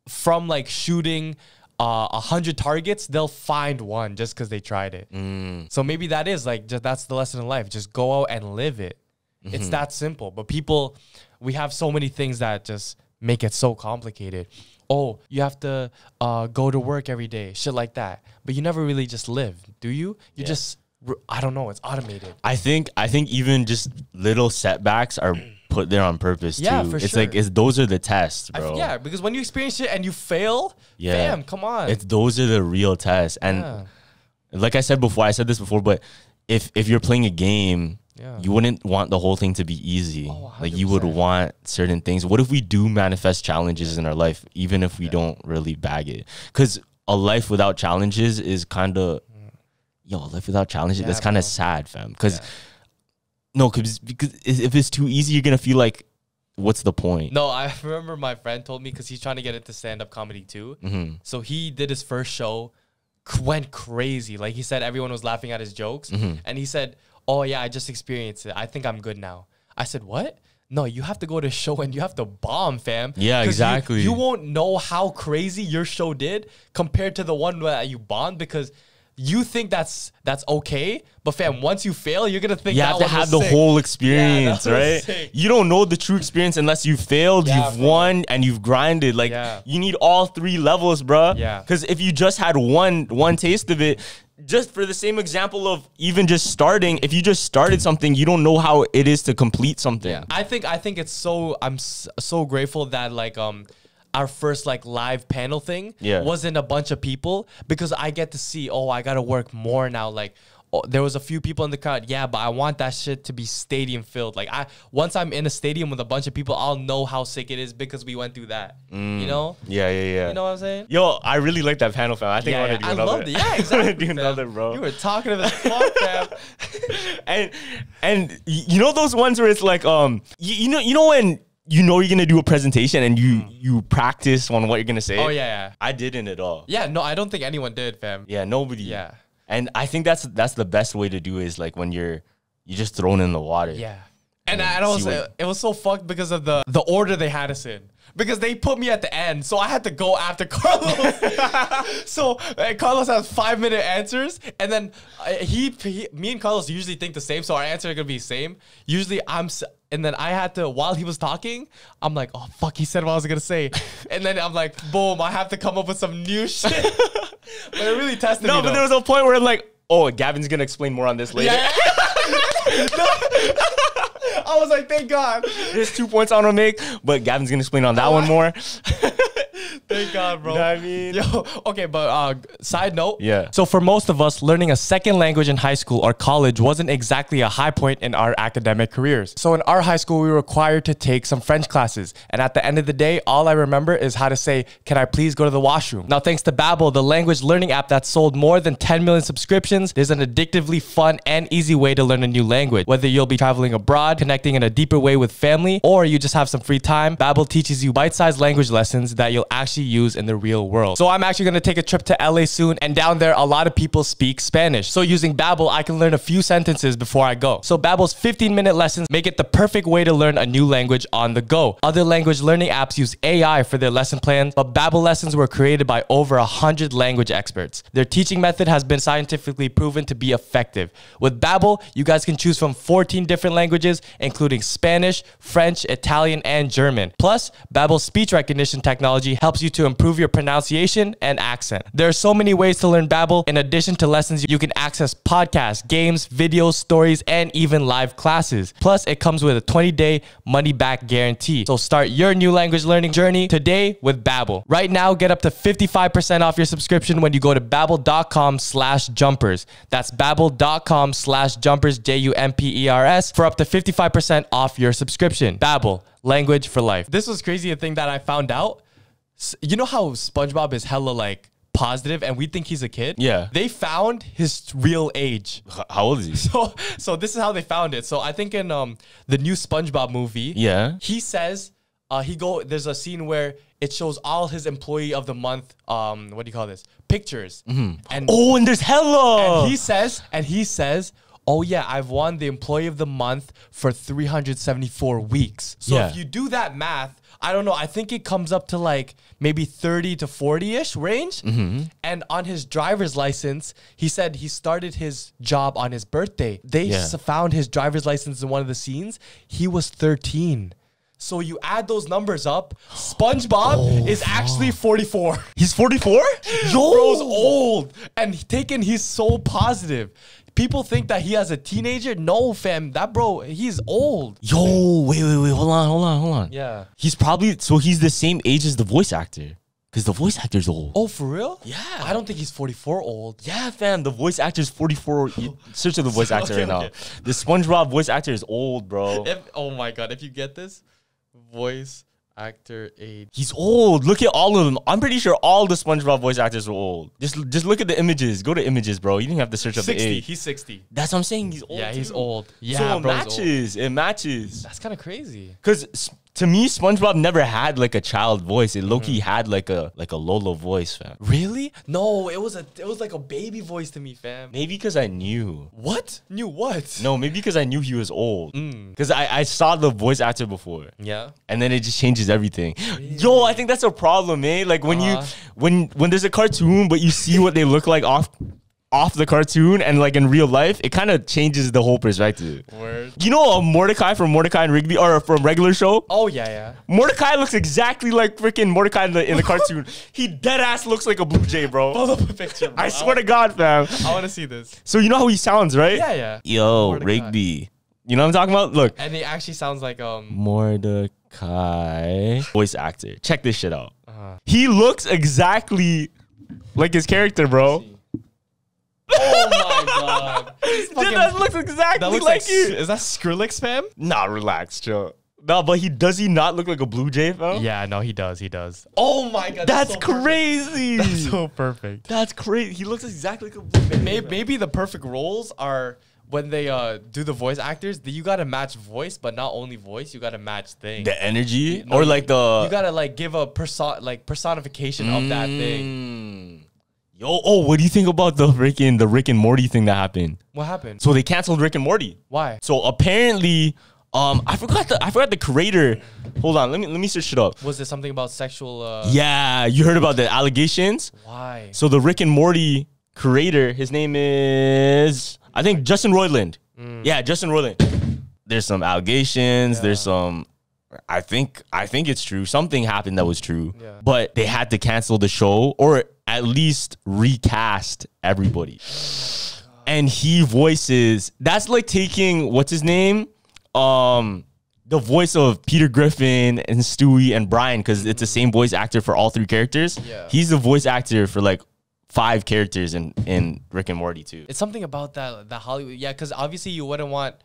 from like shooting uh, a hundred targets, they'll find one just because they tried it. Mm. So maybe that is like just that's the lesson in life. Just go out and live it. It's mm-hmm. that simple. But people, we have so many things that just make it so complicated. Oh, you have to uh, go to work every day, shit like that. But you never really just live, do you? You just, I don't know. It's automated. I think I think even just little setbacks are put there on purpose Yeah, too. for it's like it's those are the tests, I- bro. yeah, because when you experience it and you fail, Yeah. fam, come on. It's those are the real tests. And Yeah. like I said before, I said this before, but if if you're playing a game, Yeah. you wouldn't want the whole thing to be easy. Oh, like you would want certain things. What if we do manifest challenges in our life, even if we don't really bag it? Because a life without challenges is kind of, yo, a life without challenges. Yeah, that's kind of sad, fam. Because Yeah. no, cause, because if it's too easy, you're gonna feel like, what's the point? No, I remember my friend told me because he's trying to get into stand up comedy too. Mm-hmm. So he did his first show, went crazy. Like he said, everyone was laughing at his jokes. Mm-hmm. And he said, Oh, yeah, I just experienced it. I think I'm good now. I said, What? No, you have to go to show and you have to bomb, fam. Yeah, 'Cause you- exactly. You, won't know how crazy your show did compared to the one that you bombed because you think that's that's okay. But fam, once you fail, you're gonna think You that have to have the sick. whole experience, was right? sick. You don't know the true experience unless you failed, Yeah, you've bro. won, and you've grinded. Like Yeah. you need all three levels, bro. Yeah. Because if you just had one one taste of it, just for the same example of even just starting, if you just started something, you don't know how it is to complete something. Yeah. I think I think it's so I'm so grateful that like um our first like live panel thing Yeah. wasn't a bunch of people because I get to see oh I got to work more now like oh, there was a few people in the crowd yeah but I want that shit to be stadium filled like I once I'm in a stadium with a bunch of people I'll know how sick it is because we went through that you know Yeah, yeah, yeah. you know what I'm saying Yo, I really like that panel, fam. I think I want to do I another. loved it. Yeah, I exactly. do another, bro. You were talkative as fuck, fam. and and you know those ones where it's like um you, you know you know when you know you're gonna do a presentation and you mm. you practice on what you're gonna say. Oh yeah, yeah. I didn't at all. Yeah, no, I don't think anyone did, fam. Yeah, nobody. Yeah. And I think that's that's the best way to do is like when you're you're just thrown in the water. Yeah. And, I, and see what- it was so fucked because of the the order they had us in. Because they put me at the end, so I had to go after Carlos. so uh, Carlos has five minute answers, and then uh, he, he, me and Carlos usually think the same, so our answer are gonna be the same. Usually I'm, and then I had to while he was talking, I'm like, oh fuck, he said what I was gonna say, and then I'm like, boom, I have to come up with some new shit. but it really tested No, me. but though. there was a point where I'm like, oh, Gavin's gonna explain more on this later. Yeah. I was like, thank God. There's two points I want to make, but Gavin's gonna explain on that one more. Thank God, bro. Know I mean? Yo, okay, but uh, side note. Yeah. So for most of us, learning a second language in high school or college wasn't exactly a high point in our academic careers. So in our high school, we were required to take some French classes, and at the end of the day, all I remember is how to say, "Can I please go to the washroom?" Now, thanks to Babbel, the language learning app that sold more than 10 million subscriptions, there's an addictively fun and easy way to learn a new language. Whether you'll be traveling abroad, connecting in a deeper way with family, or you just have some free time, Babbel teaches you bite-sized language lessons that you'll actually use in the real world. So I'm actually gonna take a trip to LA soon, and down there, a lot of people speak Spanish. So using Babbel, I can learn a few sentences before I go. So Babbel's 15-minute lessons make it the perfect way to learn a new language on the go. Other language learning apps use AI for their lesson plans, but Babbel lessons were created by over 100 language experts. Their teaching method has been scientifically proven to be effective. With Babbel, you guys can choose from 14 different languages, including Spanish, French, Italian, and German. Plus, Babbel's speech recognition technology helps you to improve your pronunciation and accent. There are so many ways to learn Babbel. In addition to lessons, you can access podcasts, games, videos, stories, and even live classes. Plus, it comes with a 20-day money-back guarantee. So start your new language learning journey today with Babbel. Right now, get up to 55% off your subscription when you go to babbel.com slash jumpers. That's babbel.com slash jumpers, J-U-M-P-E-R-S, for up to 55% off your subscription. Babbel, language for life. This was crazy, a thing that I found out. You know how SpongeBob is hella like positive and we think he's a kid? Yeah. They found his real age. How old is he? So so this is how they found it. So I think in um the new SpongeBob movie, Yeah. he says uh he go there's a scene where it shows all his employee of the month um what do you call this pictures and Oh, and there's hella. and he says and he says oh yeah I've won the employee of the month for 374 weeks. So Yeah. if you do that math, I don't know. I think it comes up to like maybe 30 to 40 ish range. Mm-hmm. And on his driver's license, he said he started his job on his birthday. They Yeah. found his driver's license in one of the scenes. He was 13. So you add those numbers up. SpongeBob is actually 44. He's 44? Yo! Bro's old. And taken, he's so positive. People think that he has a teenager. No, fam. That bro, he's old. Yo, wait, wait, wait. Hold on, hold on, hold on. Yeah. He's probably, so he's the same age as the voice actor. Because the voice actor's old. Oh, for real? Yeah. I don't think he's 44 old. Yeah, fam. The voice actor's 44. You- Search for the voice actor Okay, right now. The SpongeBob voice actor is old, bro. If, oh my god, if you get this, voice actor age. He's old. Look at all of them. I'm pretty sure all the SpongeBob voice actors are old. Just just look at the images. Go to images, bro. You didn't have to search up the 60. age. He's 60. That's what I'm saying. He's old. Yeah, he's too. old. Yeah, so it bro's old. matches. It matches. That's kind of crazy. Cause to me, SpongeBob never had like a child voice. It Mm-hmm. had like a like a Lolo voice, fam. Really? No, it was a it was like a baby voice to me, fam. Maybe because I knew. What? Knew what? No, maybe because I knew he was old. Mm. Because I, I saw the voice actor before. Yeah. and then it just changes everything. Yo, I think that's a problem, eh? Like when Uh-huh. you when when there's a cartoon, but you see what they look like off off the cartoon, and like in real life, it kind of changes the whole perspective. Word. You know, uh, Mordecai from Mordecai and Rigby, or from regular show. Oh yeah, yeah. Mordecai looks exactly like freaking Mordecai in the in the cartoon. he dead ass looks like a blue jay, bro. Pull up a picture. Bro. I swear to God, fam. I want to see this. So you know how he sounds, right? Yeah, yeah. Yo, Mordecai. Rigby. You know what I'm talking about? Look, And it actually sounds like um. Mordecai voice actor. Check this shit out. Uh-huh. He looks exactly like his character, bro. Oh my god. Dude, that looks exactly That looks like, like, you. is that Skrillex, fam? Nah, relax, chill. No, but he does he not look like a blue jay, fam? Yeah, no, he does. He does. Oh my god. That's so perfect. crazy. That's so perfect. That's crazy. He looks exactly like a blue jay. Maybe, maybe the perfect roles are when they uh do the voice actors. You gotta match voice, but not only voice. You gotta match thing. The energy No, or like the you gotta like give a person like personification of that thing. Yo, oh, what do you think about the freaking the Rick and Morty thing that happened? What happened? So they canceled Rick and Morty. Why? So apparently, um, I forgot the I forgot the creator. Hold on, let me let me search it up. Was there something about sexual? Uh, Yeah, you heard about the allegations. Why? So the Rick and Morty creator, his name is I think Justin Roiland. Mm. Yeah, Justin Roiland. There's some allegations. There's some. I think I think it's true. Something happened that was true, Yeah. but they had to cancel the show or at least recast everybody. And he voices. That's like taking what's his name, um, the voice of Peter Griffin and Stewie and Brian because it's the same voice actor for all three characters. Yeah. He's the voice actor for like five characters in in Rick and Morty too. It's something about that that Hollywood. Yeah, because obviously you wouldn't want,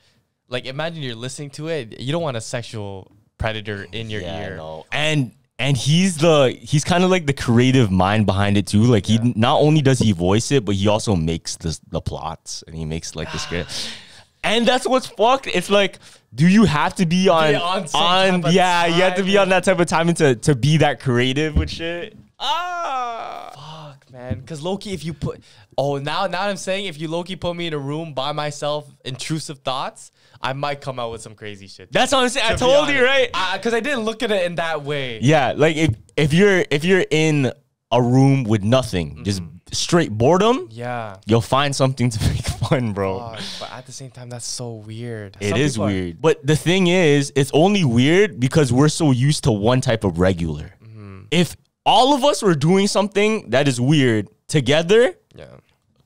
like, imagine you're listening to it. You don't want a sexual predator in your Yeah, ear. know. And and he's the he's kind of like the creative mind behind it too. Like he not only does he voice it, but he also makes the the plots and he makes like the script. And that's what's fucked. It's like, do you have to be on Be on on yeah, you have to be on that type of timing to to be that creative with shit. Ah. Fuck, man. Because Loki, if you put, oh, now now I'm saying if you Loki put me in a room by myself, intrusive thoughts, I might come out with some crazy shit. That's what I'm saying. I To be told you, right? Because I didn't look at it in that way. Yeah, like if if you're if you're in a room with nothing, just straight boredom, Yeah. you'll find something to make fun, bro. Fuck, but at the same time, that's so weird. It Some is people are- weird. But the thing is, it's only weird because we're so used to one type of regular. Mm-hmm. If all of us were doing something that is weird together, yeah.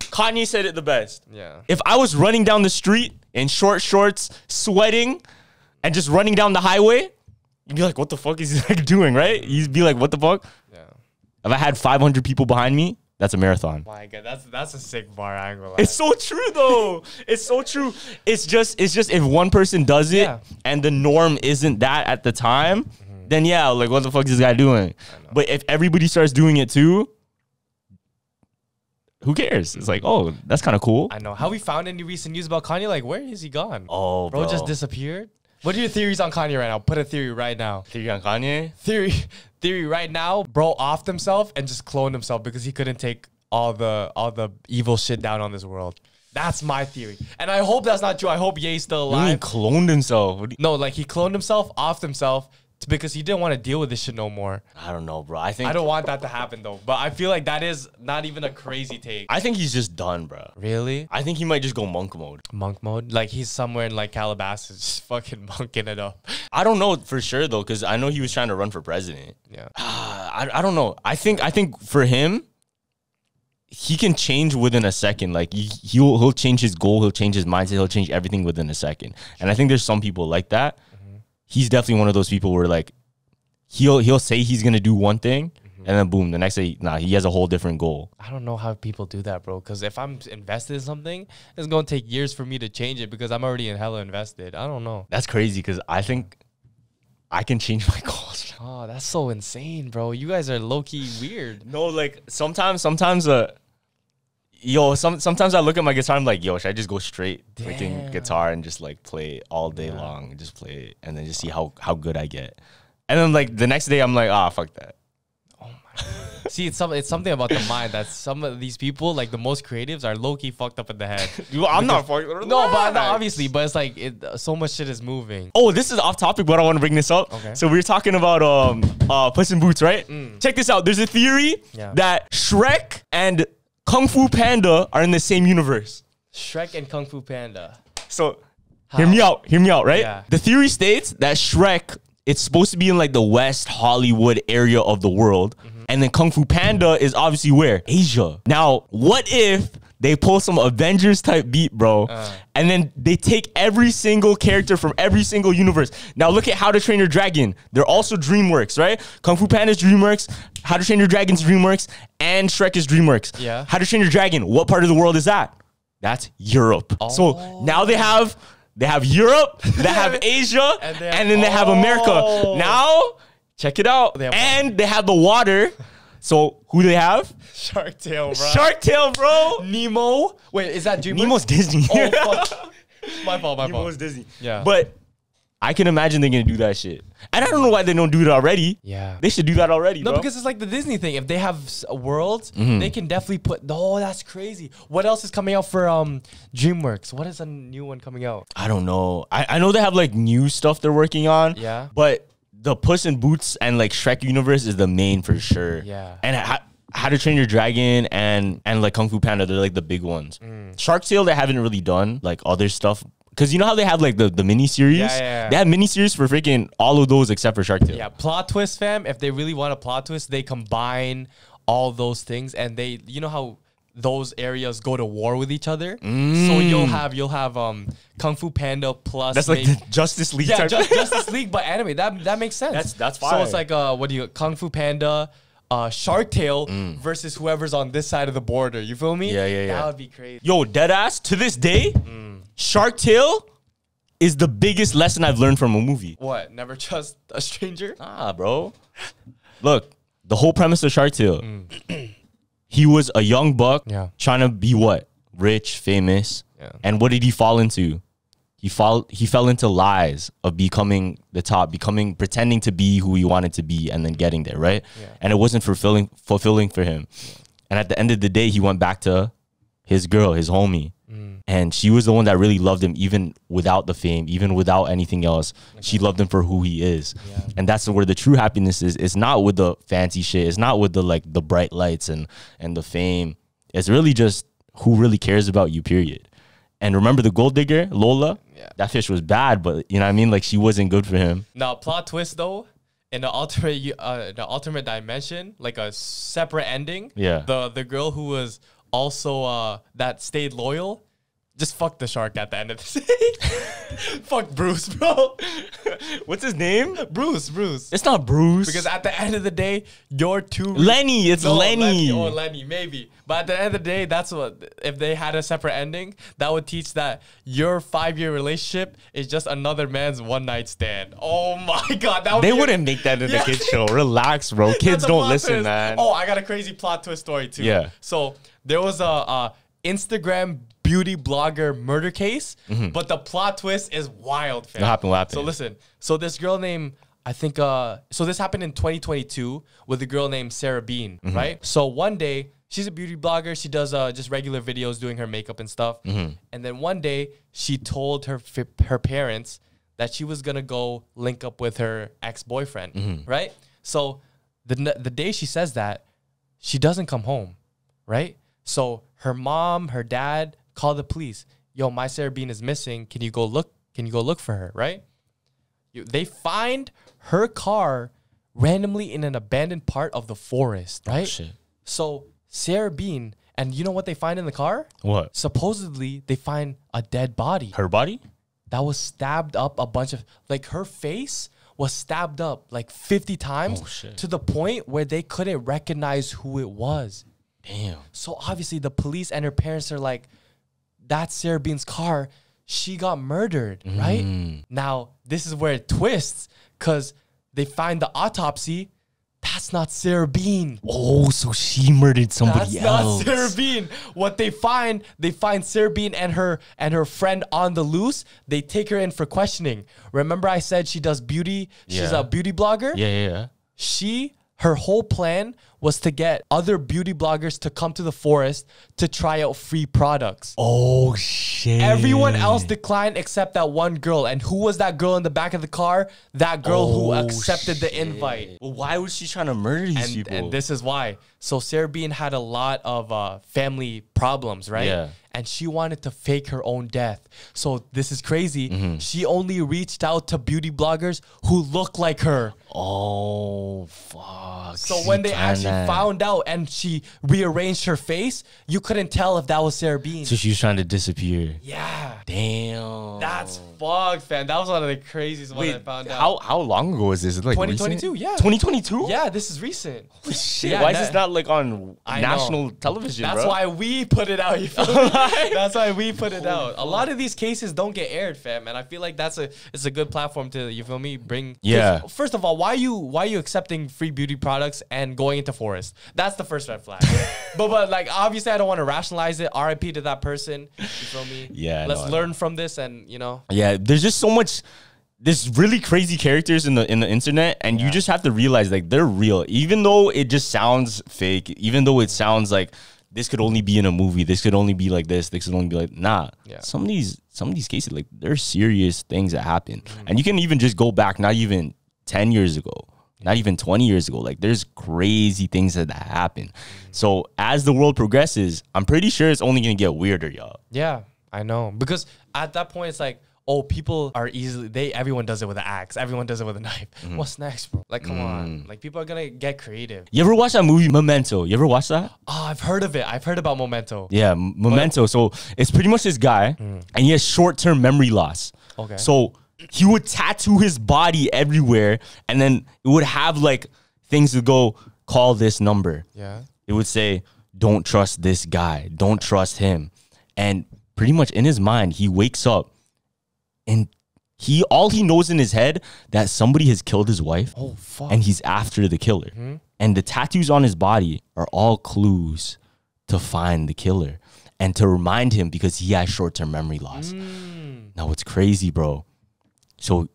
Kanye said it the best. Yeah. If I was running down the street in short shorts, sweating, and just running down the highway, you'd be like, what the fuck is he like doing, right? You'd be like, what the fuck? Yeah. If I had 500 people behind me, that's a marathon. My God, that's that's a sick bar angle. It's so true though. it's so true. It's just it's just if one person does it Yeah. and the norm isn't that at the time, mm-hmm. then yeah, like what the fuck is this guy doing? But if everybody starts doing it too, who cares? It's like, oh, that's kind of cool. I know. Have we found any recent news about Kanye? Like, where is he gone? Oh, bro, just disappeared. What are your theories on Kanye right now? Put a theory right now. Theory on Kanye? Theory, theory right now. Bro offed himself and just cloned himself because he couldn't take all the all the evil shit down on this world. That's my theory, and I hope that's not true. I hope Ye's still alive. do you mean alive. cloned himself? What do you- No, like he cloned himself, offed himself, It's because he didn't want to deal with this shit no more. I don't know, bro. I think I don't want that to happen though. But I feel like that is not even a crazy take. I think he's just done, bro. really? I think he might just go monk mode. Monk mode? Like he's somewhere in like Calabasas just fucking monking it up. I don't know for sure though, because I know he was trying to run for president. Yeah. I, I don't know. I think I think for him, he can change within a second. Like he, he'll he'll change his goal, he'll change his mindset, he'll change everything within a second. And I think there's some people like that. He's definitely one of those people where like he'll he'll say he's gonna do one thing, and then boom, the next day, nah, he has a whole different goal. I don't know how people do that, bro. Because if I'm invested in something, it's gonna take years for me to change it because I'm already in hella invested. I don't know. That's crazy because I think I can change my goals. Oh, that's so insane, bro. You guys are low key weird. No, like sometimes, sometimes, uh, yo, some sometimes I look at my guitar, I'm like, yo, should I just go straight freaking guitar and just like play all day long, and just play it, and then just see how how good I get. And then like the next day, I'm like, ah, fuck that. See, it's some, it's something about the mind that some of these people, like the most creatives, are low key fucked up in the head. Yo, I'm not fucking. no, but no, obviously, but it's like it, so much shit is moving. Oh, this is off topic, but I want to bring this up. Okay. So we were talking about um uh Puss in Boots, right? Check this out. There's a theory Yeah. that Shrek and Kung Fu Panda are in the same universe. Shrek and Kung Fu Panda. So hear me out. Hear me out, right? Yeah. The theory states that Shrek it's supposed to be in like the West Hollywood area of the world. Mm-hmm. And then Kung Fu Panda is obviously where? Asia. Now, what if they pull some Avengers type beat, bro, uh. and then they take every single character from every single universe. Now look at How to Train Your Dragon. They're also DreamWorks, right? Kung Fu Panda's DreamWorks, How to Train Your Dragon's DreamWorks, and Shrek is DreamWorks. Yeah. How to Train Your Dragon. What part of the world is that? That's Europe. So oh. now they have they have Europe, they have Asia, and, And they have- then they have America. Oh. Now, check it out. They and they have the water. So who do they have? Shark Tale, bro. Shark Tale, bro. Nemo. Wait, is that DreamWorks? Nemo's Disney. Oh, fuck. my fault, my Nemo's fault. Disney. Yeah. But I can imagine they're gonna do that shit. And I don't know why they don't do it already. Yeah. They should do that already. No, bro. because it's like the Disney thing. If they have s- worlds, Mm-hmm. they can definitely put. Oh, that's crazy. What else is coming out for um DreamWorks? What is a new one coming out? I don't know. I, I know they have like new stuff they're working on. Yeah. But the Puss in Boots and like Shrek universe is the main for sure. Yeah. And how, how to Train Your Dragon and and like Kung Fu Panda, they're like the big ones. Mm. Shark Tale, they haven't really done like other stuff. Cause you know how they have like the, the mini series? Yeah, yeah, yeah. They have mini series for freaking all of those except for Shark Tale. Yeah, plot twist, fam. If they really want a plot twist, they combine all those things, and they, you know how those areas go to war with each other. So you'll have you'll have um Kung Fu Panda plus Mm. That's like the Justice League yeah, Justice League, but anime. That that makes sense. That's- that's fine. So it's like uh, what do you Kung Fu Panda, uh, Shark Tale versus whoever's on this side of the border. You feel me? Mm. Yeah, yeah, yeah. That would be crazy. Yo, dead ass. to this day, Mm. Shark Tale is the biggest lesson I've learned from a movie. What? Never trust a stranger. Ah, bro. Look, the whole premise of Shark Tale, Mm. he was a young buck Yeah. trying to be what? Rich, famous. Yeah. And what did he fall into? He fall he fell into lies of becoming the top, becoming pretending to be who he wanted to be and then getting there, right? And it wasn't fulfilling fulfilling for him. And at the end of the day, he went back to his girl, his homie. And she was the one that really loved him, even without the fame, even without anything else. She loved him for who he is. And that's where the true happiness is. It's not with the fancy shit. It's not with the like the bright lights and and the fame. It's really just who really cares about you, period. And remember the gold digger, Lola? Yeah. That fish was bad, but you know what I mean? Like she wasn't good for him. Now, plot twist though, in the alternate u- uh, the alternate dimension, like a separate ending. Yeah. The the girl who was also uh that stayed loyal, just fuck the shark at the end of the day. fuck Bruce, bro. What's his name? Bruce, Bruce. It's not Bruce. Because at the end of the day, you're too Lenny, it's No, Lenny. or Lenny, maybe. But at the end of the day, that's what if they had a separate ending, that would teach that your five year relationship is just another man's one night stand. Oh my god, that would They wouldn't make that in Yeah. the kids show. Relax, bro. Kids don't listen, twist. man. Oh, I got a crazy plot twist story too. Yeah. So there was a, a Instagram beauty blogger murder case, but the plot twist is wild. Fam. Mm-hmm. Happened? What happened? So listen. So this girl named I think uh so this happened in 2022 with a girl named Sarah Bean, Mm-hmm. right? So one day she's a beauty blogger. She does uh just regular videos doing her makeup and stuff. Mm-hmm. And then one day she told her her parents that she was gonna go link up with her ex boyfriend, Mm-hmm. right? So the the day she says that, she doesn't come home, right? So her mom, her dad call the police. Yo, my Sarah Bean is missing. Can you go look? Can you go look for her? Right? They find her car randomly in an abandoned part of the forest, oh, right? Oh, shit. So Sarah Bean, and you know what they find in the car? What? Supposedly, they find a dead body Her body? that was stabbed up a bunch of like her face was stabbed up like 50 times Oh, to the point where they couldn't recognize who it was. Damn. So obviously the police and her parents are like, that's Sarah Bean's car. She got murdered, right? Mm. Now, this is where it twists because they find the autopsy. That's not Sarah Bean. Oh, so she murdered somebody That's else. not Sarah Bean. What they find, they find Sarah Bean and her and her friend on the loose. They take her in for questioning. Remember, I said she does beauty. She's a beauty blogger. Yeah, yeah, yeah. She, her whole plan was to get other beauty bloggers to come to the forest to try out free products. Oh shit. Everyone else declined except that one girl. And who was that girl in the back of the car? That girl who Oh, accepted the invite. Well, why was she trying to murder these And, people? and this is why. So Sarah Bean had a lot of uh, family problems, right? Yeah. And she wanted to fake her own death. So this is crazy. Mm-hmm. She only reached out to beauty bloggers who look like her. oh fuck. So she when they planned actually that. found out and she rearranged her face, you couldn't tell if that was Sarah Bean. So she was trying to disappear. yeah. Damn. That's fucked, fam. That was one of the craziest ones I Wait, found out. how how long ago was this? Is like 2022, recent? yeah. 2022. Yeah, this is recent. Holy shit. Yeah, why is this not like on I know. national television, That's bro? why we put it out. You feel me? that's why we put it out. A lot of these cases don't get aired, fam, and I feel like that's a it's a good platform to you feel me bring. 'cause Yeah. First of all, why you why are you accepting free beauty products and going into forest? That's the first red flag. but but like obviously I don't want to rationalize it. R.I.P. to that person. You feel me? Yeah, Let's I learn from this, and you know. Yeah, there's just so much there's really crazy characters in the in the internet and you just have to realize like they're real even though it just sounds fake even though it sounds like this could only be in a movie this could only be like this this could only be like nah Yeah. some of these some of these cases like they're serious things that happen mm. and you can even just go back not even 10 years ago not even 20 years ago like there's crazy things that happen so as the world progresses i'm pretty sure it's only gonna get weirder y'all Yeah, I know. Because at that point, it's like, oh, people are easily they everyone does it with an axe, everyone does it with a knife. Mm-hmm. What's next, bro? Like, come Mm. on, like people are gonna get creative. you ever watch that movie memento you ever watch that Oh, I've heard of it. I've heard about Memento. Yeah, Memento. So it's pretty much this guy, and he has short term memory loss. Okay. So he would tattoo his body everywhere, and then it would have like things to go call this number. Yeah. It would say, "Don't trust this guy. Don't trust him," and pretty much in his mind, he wakes up, and he all he knows in his head that somebody has killed his wife Oh fuck. and he's after the killer. Mm-hmm. And the tattoos on his body are all clues to find the killer and to remind him because he has short term memory loss. Mm. Now, what's crazy, bro? So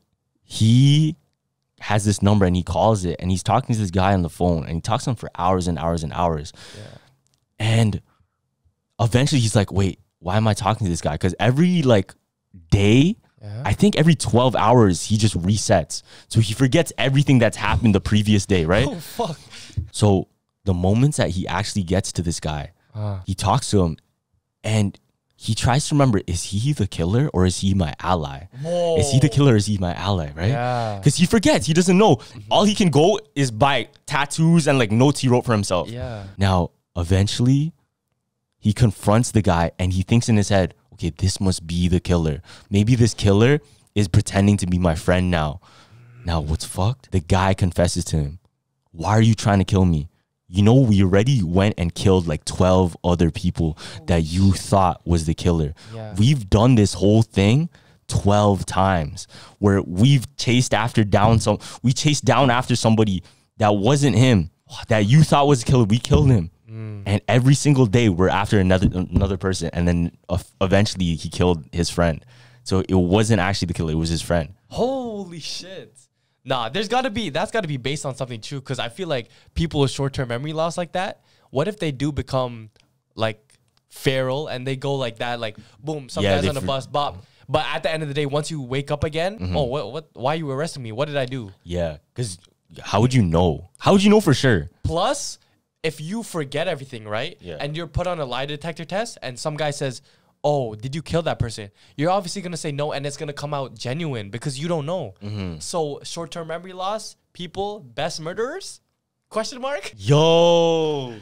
he has this number and he calls it and he's talking to this guy on the phone and he talks to him for hours and hours and hours. And eventually he's like, wait, why am I talking to this guy? Because every like day, Yeah. I think every 12 hours he just resets. So he forgets everything that's happened the previous day, right? oh fuck. So the moments that he actually gets to this guy, Ah. he talks to him and he tries to remember is he the killer or is he my ally? Is he the killer or is he my ally, right? Yeah. Because he forgets, he doesn't know. Mm-hmm. All he can go is by tattoos and like notes he wrote for himself. Yeah. Now, eventually, he confronts the guy and he thinks in his head, okay, this must be the killer. Maybe this killer is pretending to be my friend now. Now, what's fucked? The guy confesses to him, why are you trying to kill me? You know, we already went and killed like 12 other people that you thought was the killer. Yeah. We've done this whole thing 12 times where we've chased after down some, we chased down after somebody that wasn't him, that you thought was a killer. We killed him. And every single day we're after another another person. And then uh, eventually he killed his friend. So it wasn't actually the killer, it was his friend. Holy shit. Nah, there's gotta be that's gotta be based on something true. Cause I feel like people with short term memory loss like that, what if they do become like feral and they go like that, like boom, some Yeah, guys on the bus, bop. But at the end of the day, once you wake up again, Mm-hmm. oh, what, what, why are you arresting me? What did I do? Yeah, because how would you know? How would you know for sure? Plus, if you forget everything, right? Yeah. And you're put on a lie detector test, and some guy says, "Oh, did you kill that person?" You're obviously gonna say no, and it's gonna come out genuine because you don't know. Mm-hmm. So, short-term memory loss, people, best murderers? Question mark. Yo,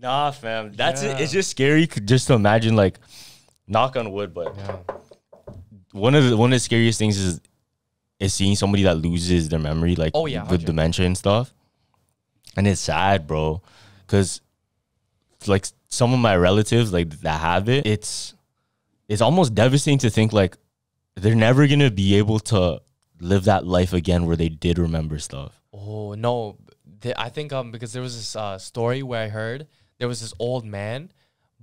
nah, fam. That's it. It's just scary just to imagine, like, knock on wood, but one of the one of the scariest things is is seeing somebody that loses their memory, like, Oh, yeah, with 100. dementia and stuff. And it's sad, bro, because like some of my relatives, like that have it, it's it's almost devastating to think like they're never gonna be able to live that life again where they did remember stuff. Oh no, I think um because there was this uh, story where I heard there was this old man,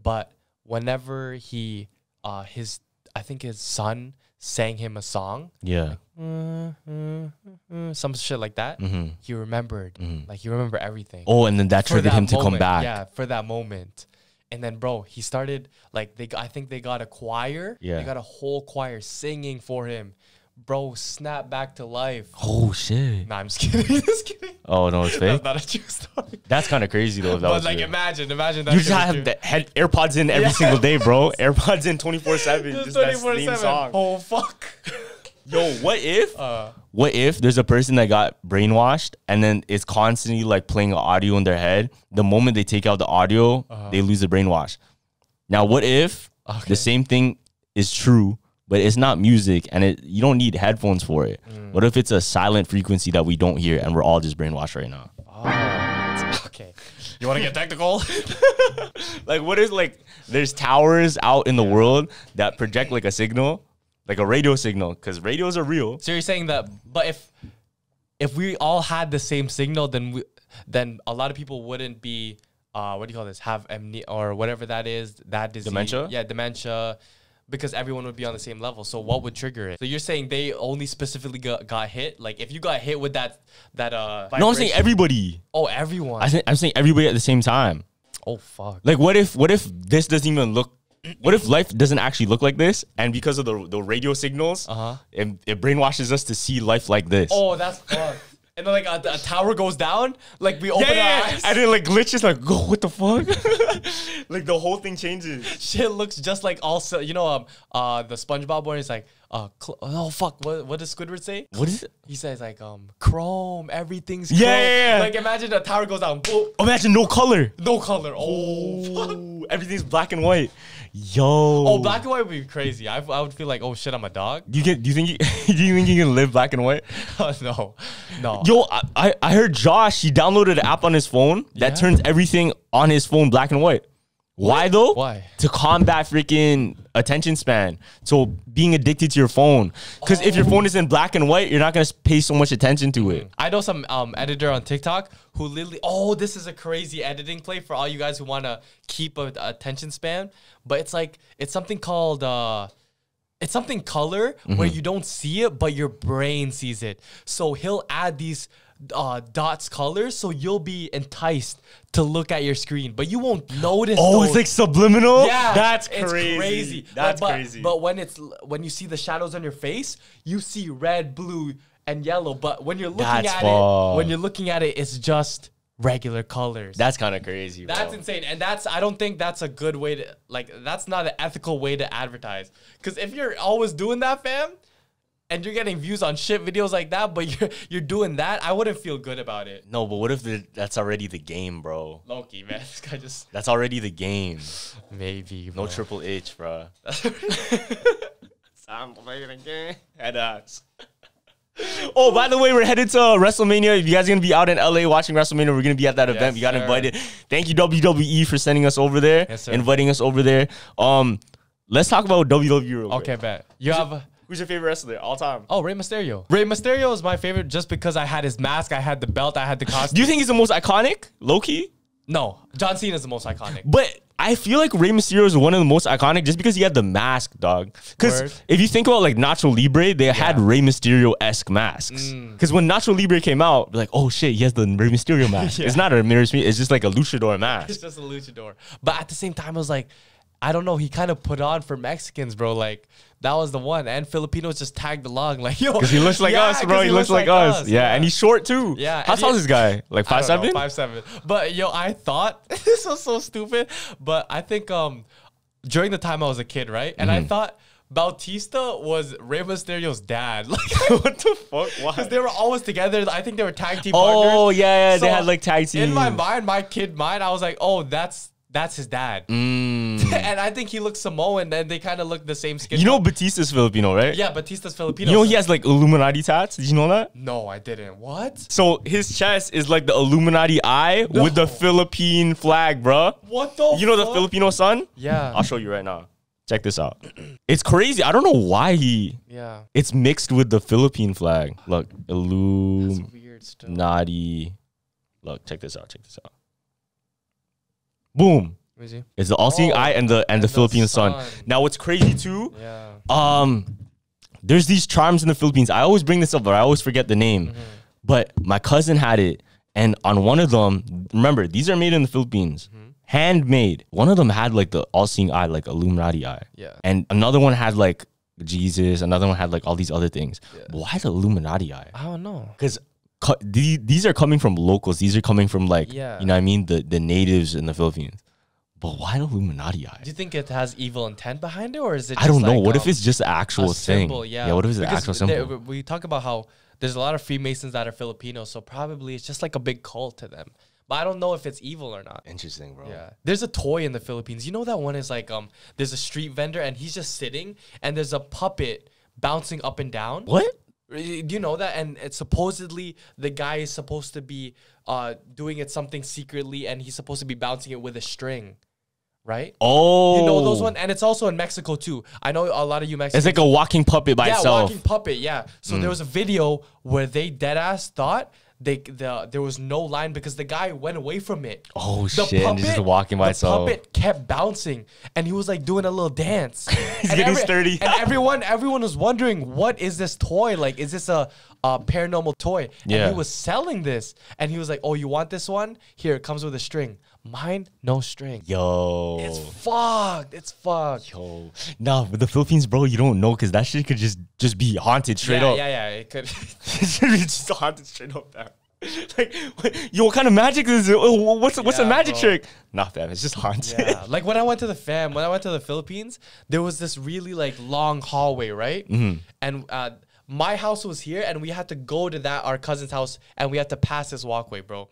but whenever he uh his I think his son sang him a song, Yeah. some shit like that, hmm he remembered, like he remember everything. Oh, and then that triggered that him to come back. Yeah, for that moment. And then, bro, he started like they. I think they got a choir. Yeah. they got a whole choir singing for him. Bro, snap back to life. Oh shit. Nah, I'm just kidding. just kidding. Oh no, it's That's fake. not a true story. That's kind of crazy though. If that But was like, real. imagine, imagine that. you just have true. the head AirPods in every Yeah. single day, bro. AirPods in twenty four seven. Just Just that 24/7. same song. Oh fuck. Yo, what if? Uh, What if there's a person that got brainwashed and then it's constantly like playing audio in their head? The moment they take out the audio, they lose the brainwash. Now, what if Uh-huh. Okay. the same thing is true, but it's not music and it you don't need headphones for it? Mm. What if it's a silent frequency that we don't hear and we're all just brainwashed right now? oh, okay. You want to get technical? Like, what is like? There's towers out in the world that project like a signal, like a radio signal, because radios are real. so you're saying that, but if if we all had the same signal, then we then a lot of people wouldn't be. Uh, what do you call this? Have amnesia or whatever that is. That disease. Dementia? Yeah, dementia. Because everyone would be on the same level. So what would trigger it? So you're saying they only specifically got, got hit? Like if you got hit with that that uh. No, I'm saying everybody. Oh, everyone. I I'm saying everybody at the same time. oh fuck. Like, what if what if this doesn't even look? What if life doesn't actually look like this? And because of the the radio signals, Uh-huh. it, it brainwashes us to see life like this. Oh, that's fuck. And then like a, a tower goes down, like we open yeah, yeah, our eyes. and then like glitches, like go, what the fuck? like the whole thing changes. shit looks just like also you know um uh the SpongeBob one is like uh oh fuck what what does Squidward say? What is it? He says like um chrome everything's Yeah, chrome. yeah, yeah. Like imagine a tower goes down, boom, Imagine no color. no color. Oh, fuck. Everything's black and white. Yo. oh black and white would be crazy. I, I would feel like oh shit I'm a dog. Do you get? Do you think? You, do you think you can live black and white? no, no. Yo, I, I I heard Josh. He downloaded an app on his phone that Yeah? turns everything on his phone black and white. Why though? Why? To combat freaking attention span. So being addicted to your phone. Because if your phone is in black and white, you're not gonna pay so much attention to it. I know some um, editor on TikTok who literally, oh, this is a crazy editing play for all you guys who want to keep a, attention span. But it's like, it's something called, uh, it's something color where you don't see it, but your brain sees it. So he'll add these uh, dots colors so you'll be enticed to look at your screen, but you won't notice. Oh, those. it's like subliminal. Yeah, that's it's crazy. That's but, crazy. But when it's when you see the shadows on your face, you see red, blue, and yellow. But when you're looking That's at fucked. it, when you're looking at it, it's just regular colors. that's kind of crazy. that's bro. insane, and that's I don't think that's a good way to like. That's not an ethical way to advertise. Because if you're always doing that, fam, and you're getting views on shit videos like that, but you're you're doing that, I wouldn't feel good about it. No, but what if the, that's already the game, bro? Loki, man, this guy just That's already the game. maybe No. Triple H, bro. I'm playing again. Head ass. Oh, by the way, we're headed to WrestleMania. If you guys are gonna be out in LA watching WrestleMania, we're gonna be at that event. We got sir. invited. Thank you WWE for sending us over there, Yes, sir. inviting us over there. Um, let's talk about WWE. Real quick. Okay, bet you have. Who's your favorite wrestler all time? Oh, Rey Mysterio. Rey Mysterio is my favorite just because I had his mask, I had the belt, I had the costume. Do you think he's the most iconic, Loki? no, John Cena is the most iconic. But I feel like Rey Mysterio is one of the most iconic just because he had the mask, dog. Because if you think about like Nacho Libre, they had Rey Mysterio esque masks. Mm. Because when Nacho Libre came out, like, oh shit, he has the Rey Mysterio mask. Yeah. It's not a Rey Mysterio, it's just like a luchador mask. It's just a luchador. But at the same time, I was like, I don't know. He kind of put on for Mexicans, bro. Like That was the one. And Filipinos just tagged along like yo. Because he looks like Yeah, us, bro. He, looks, like, us. Yeah, and he's short too. Yeah, How tall is this guy? Like five don't know, seven? five seven. But yo, I thought this was so stupid. But I think um during the time I was a kid, right? And Mm-hmm. I thought Bautista was Rey Mysterio's dad. Like what the fuck? Why? Because they were always together. I think they were tag team Oh partners. yeah, yeah. they had like tag teams. In my mind, my kid mind, I was like, oh, that's that's his dad. Mm. and I think he looks Samoan, and they kind of look the same skin. You know. Batista's Filipino, right? yeah, Batista's Filipino. You know he has like Illuminati tats. Did you know that? No, I didn't. What? So his chest is like the Illuminati eye with the Philippine flag, bruh. What the? You know the fuck? Filipino sun? Yeah. I'll show you right now. Check this out. It's crazy. I don't know why he. Yeah. It's mixed with the Philippine flag. Look, Illuminati. Look, check this out. Check this out. Boom. Let me see. It's the all-seeing Oh, eye and the and, and the the Philippine sun. sun. Now, what's crazy too? Yeah. Um, there's these charms in the Philippines. I always bring this up, but I always forget the name. Mm-hmm. But my cousin had it, and on one of them, remember these are made in the Philippines, Mm-hmm. handmade. One of them had like the all-seeing eye, like Illuminati eye. Yeah. And another one had like Jesus. Another one had like all these other things. But why the Illuminati eye? I don't know. Because cu- the- these are coming from locals. These are coming from like Yeah. you know what I mean the the natives in the Philippines. But why the Illuminati eye? Do you think it has evil intent behind it, or is it? I don't know. like, what if um, it's just actual thing? symbol, yeah. What if it's Because actual there- symbol? we talk about how there's a lot of Freemasons that are Filipino, so probably it's just like a big cult to them. But I don't know if it's evil or not. Interesting, bro. Yeah. There's a toy in the Philippines. You know that one is like um there's a street vendor and he's just sitting and there's a puppet bouncing up and down. What? Do you know that? And it's supposedly the guy is supposed to be uh doing it something secretly and he's supposed to be bouncing it with a string. Right? Oh, You know those one and it's also in Mexico too. I know a lot of you Mexicans It's like a walking puppet by yeah, itself. walking puppet. Yeah. So there was a video where they dead ass thought they the there was no line because the guy went away from it. Oh, shit, and just walking by the puppet kept bouncing, and he was like doing a little dance. He's getting sturdy. and everyone everyone was wondering what is this toy like? Is this a, a paranormal toy? And Yeah. he was selling this, and he was like, "Oh, you want this one? Here, it comes with a string. Mine, no string. Yo. It's fucked. It's fucked. Yo. Nah, but the Philippines, bro, you don't know because that shit could just just be haunted straight yeah, up. yeah, yeah. It could. it should be just haunted straight up there. Like, what, yo, what kind of magic is it? Oh, What's what's a magic bro. trick? Nah, fam, it's just haunted. Yeah, like when I went to the fam, when I went to the Philippines, there was this really like long hallway, right? Mm-hmm. And uh, my house was here, and we had to go to that our cousin's house, and we had to pass this walkway, bro.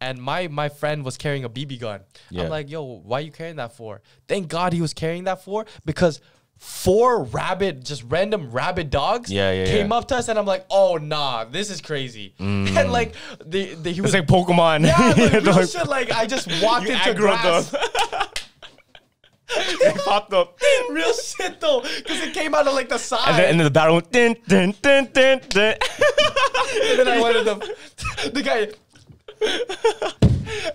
And my my friend was carrying a BB gun. Mm-hmm. Yeah. I'm like, yo, why you carrying that for? Thank God he was carrying that for because. Four rabid, just random rabid dogs Yeah, yeah, came yeah. up to us, and I'm like, "Oh nah, this is crazy." And like, the, the, he was It's like Pokemon. yeah, like, like, shit. Like I just walked into grass. they popped up. Real shit though, because it came out of like the side. And then, and then the battle went dun, dun, dun, dun, dun. And then I wanted the the guy.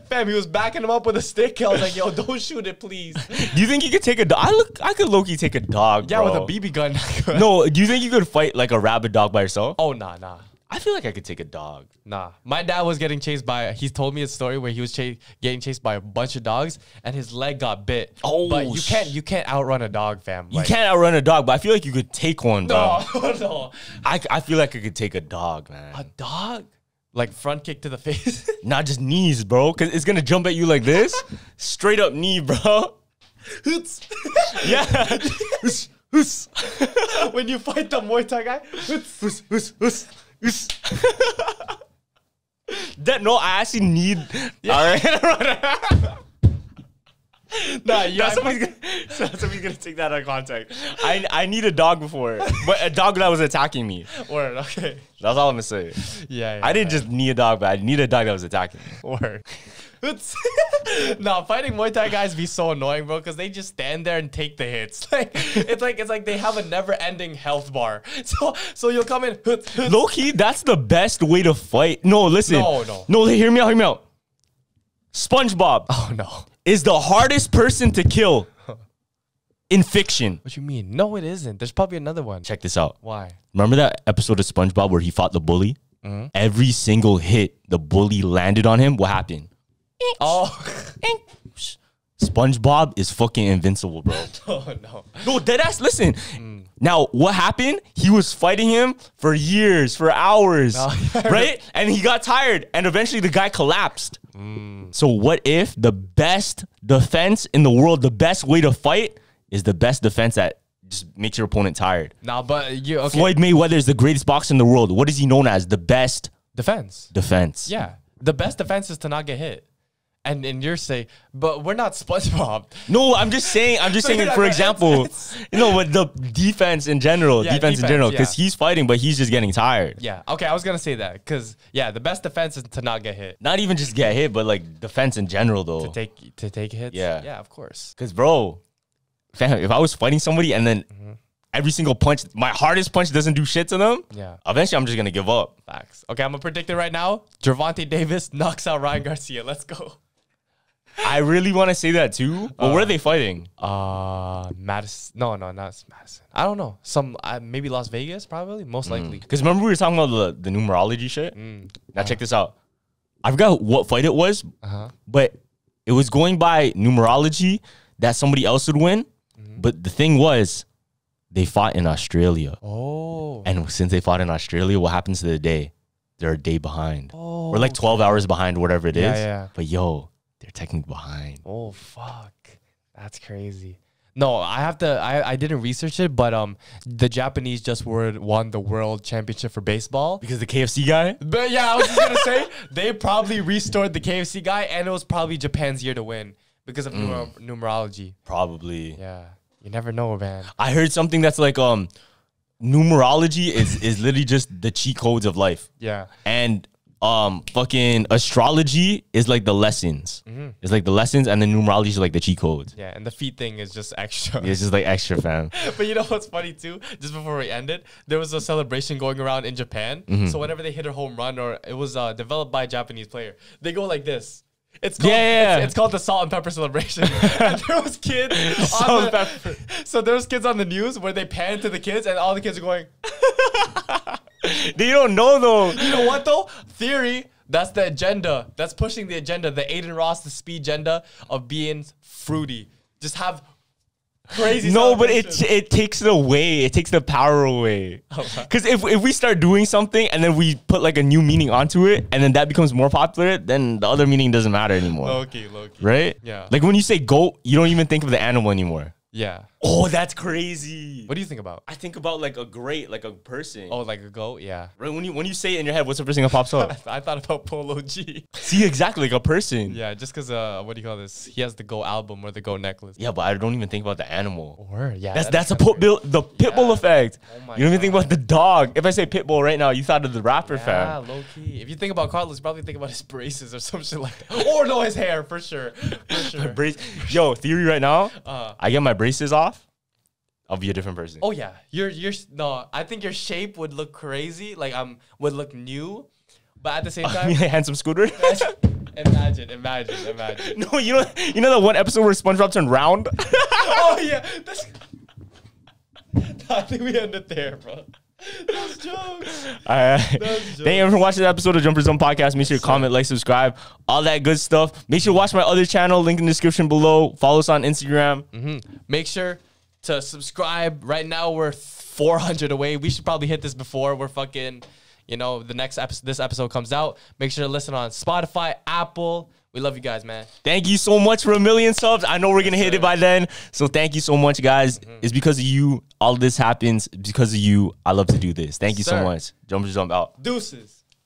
Fam, he was backing him up with a stick. I was like, "Yo, don't shoot it, please." Do you think you could take a dog? I look, I could low-key take a dog, Yeah, bro. with a BB gun. No, do you think you could fight like a rabid dog by yourself? Oh nah, nah, I feel like I could take a dog. nah. My dad was getting chased by. He's told me a story where he was getting chased by a bunch of dogs, and his leg got bit. Oh, but you can't you can't outrun a dog, fam. You can't outrun a dog, but I feel like you could take one, bro. No, no. I, I feel like I could take a dog, man. A dog, like front kick to the face. Not just knees, bro, because it's gonna jump at you like this, straight up knee, bro. Hoots. Yeah. Hus, hus, when you fight the Muay Thai guy. hus, hus, hus. That no, I actually need. All right. Nah, you Yeah, somebody's gonna, so somebody's gonna take that out of context. I I need a dog before, but a dog that was attacking me. Word, okay. That's all I'm gonna say. Yeah, yeah I didn't just need a dog, but I need a dog that was attacking me. Word. no, fighting Muay Thai guys be so annoying, bro, because they just stand there and take the hits. Like it's like it's like they have a never-ending health bar. So so you'll come in. Low key, that's the best way to fight. No, listen. No, no. No, hear me out, hear me out. SpongeBob Oh no. is the hardest person to kill in fiction. What you mean? No, it isn't. There's probably another one. Check this out. Why? Remember that episode of SpongeBob where he fought the bully? Mm-hmm. Every single hit the bully landed on him, what happened? Oh. SpongeBob is fucking invincible, bro. oh no. No, deadass, listen. Mm. Now, what happened? He was fighting him for years, for hours, Oh, right? And he got tired, and eventually the guy collapsed. Mm. So, what if the best defense in the world, the best way to fight, is the best defense that just makes your opponent tired? Nah, but you okay? Floyd Mayweather is the greatest boxer in the world. What is he known as? The best defense. defense. Yeah, the best defense is to not get hit. And and you're saying, but we're not SpongeBob. No, I'm just saying. I'm just So saying. For example, you know, but the defense in general, Yeah, defense, in general, because yeah. he's fighting, but he's just getting tired. Yeah. Okay, I was gonna say that because yeah, the best defense is to not get hit. Not even just get hit, but like defense in general, though. To take to take hits. Yeah. Yeah, of course. Because, bro, fam, if I was fighting somebody and then Mm-hmm. every single punch, my hardest punch doesn't do shit to them, Yeah. eventually I'm just gonna give up. Facts. Okay, I'm gonna predict it right now. Gervonta Davis knocks out Ryan Garcia. Let's go. I really want to say that too, but where are they fighting? Uh, Madison. No, no, not Madison. I don't know. Some uh, maybe Las Vegas, probably. Most likely. Because remember we were talking about the, the numerology shit. Mm. Now check this out. I forgot what fight it was, Uh-huh. but it was going by numerology that somebody else would win. Mm-hmm. But the thing was, they fought in Australia, Oh. and since they fought in Australia, what happens to the day? They're a day behind. Oh. We're like twelve hours behind, whatever it is. Yeah, yeah. But yo, they're technically behind. Oh fuck, that's crazy. No, I have to. I, I didn't research it, but um, the Japanese just were won the world championship for baseball. Because the KFC guy? But yeah, I was just gonna say they probably restored the KFC guy, and it was probably Japan's year to win because of numer- numerology. Probably. Yeah, you never know, man. I heard something that's like um numerology is is literally just the cheat codes of life. Yeah, And um fucking astrology is like the lessons. It's like the lessons and the numerology is like the cheat codes. yeah, and the feet thing is just extra. It's just like extra fam. But you know what's funny too? Just before we end it, there was a celebration going around in Japan. Mm-hmm. So whenever they hit a home run or it was uh, developed by a Japanese player, they go like this. It's called, Yeah, yeah, yeah. It's, it's called the salt and pepper celebration. and there was kids on the, pepper. So there was kids on the news where they pan to the kids and all the kids are going, They don't know though. you know what though? Theory, that's the agenda. That's pushing the agenda, the Adin Ross, the speed agenda of being fruity. Just have crazy No, but it it takes it away. It takes the power away. Oh, Because if, if we start doing something and then we put like a new meaning onto it and then that becomes more popular, then the other meaning doesn't matter anymore. Low-key, low-key. Right? Yeah. Like when you say goat, you don't even think of the animal anymore. Yeah. Oh, that's crazy. What do you think about? I think about like a great, like a person. Oh, like a goat? Yeah. Right when you when you say it in your head, what's the first thing that pops up? I thought about Polo G. See exactly like a person. Yeah, just because, uh, what do you call this? He has the Go album or the Go necklace. Yeah, but I don't even think about the animal. Word, yeah. That's that that's a pit bull, the pit bull Yeah. effect. Oh my you don't even think about the dog. If I say pit bull right now, you thought of the rapper Yeah, fam. low key. If you think about Carlos, you probably think about his braces or some shit like that. Or no, his hair for sure. For sure. Brace. Yo, theory right now. Uh, I get my braces off. I'll be a different person. oh yeah, your your no. I think your shape would look crazy. Like um, would look new, but at the same time, handsome scooter. imagine, imagine, imagine. no, you know, you know that one episode where SpongeBob turned round. oh yeah, that's. I think we end it there, bro. Those jokes. All right. That's Thank you for watching the episode of Jumper Zone Podcast. Make sure to comment, like, subscribe, all that good stuff. Make sure to watch my other channel, link in the description below. Follow us on Instagram. Mm-hmm. Make sure to subscribe. Right now we're 400 away. We should probably hit this before we're fucking, you know, the next episode. This episode comes out. Make sure to listen on Spotify, Apple. We love you guys, man. Thank you so much for a million subs. I know we're gonna hit it by then. So thank you so much, guys. Mm-hmm. It's because of you. All this happens because of you. I love to do this. Thank you so much. Jumper Jump out. Deuces.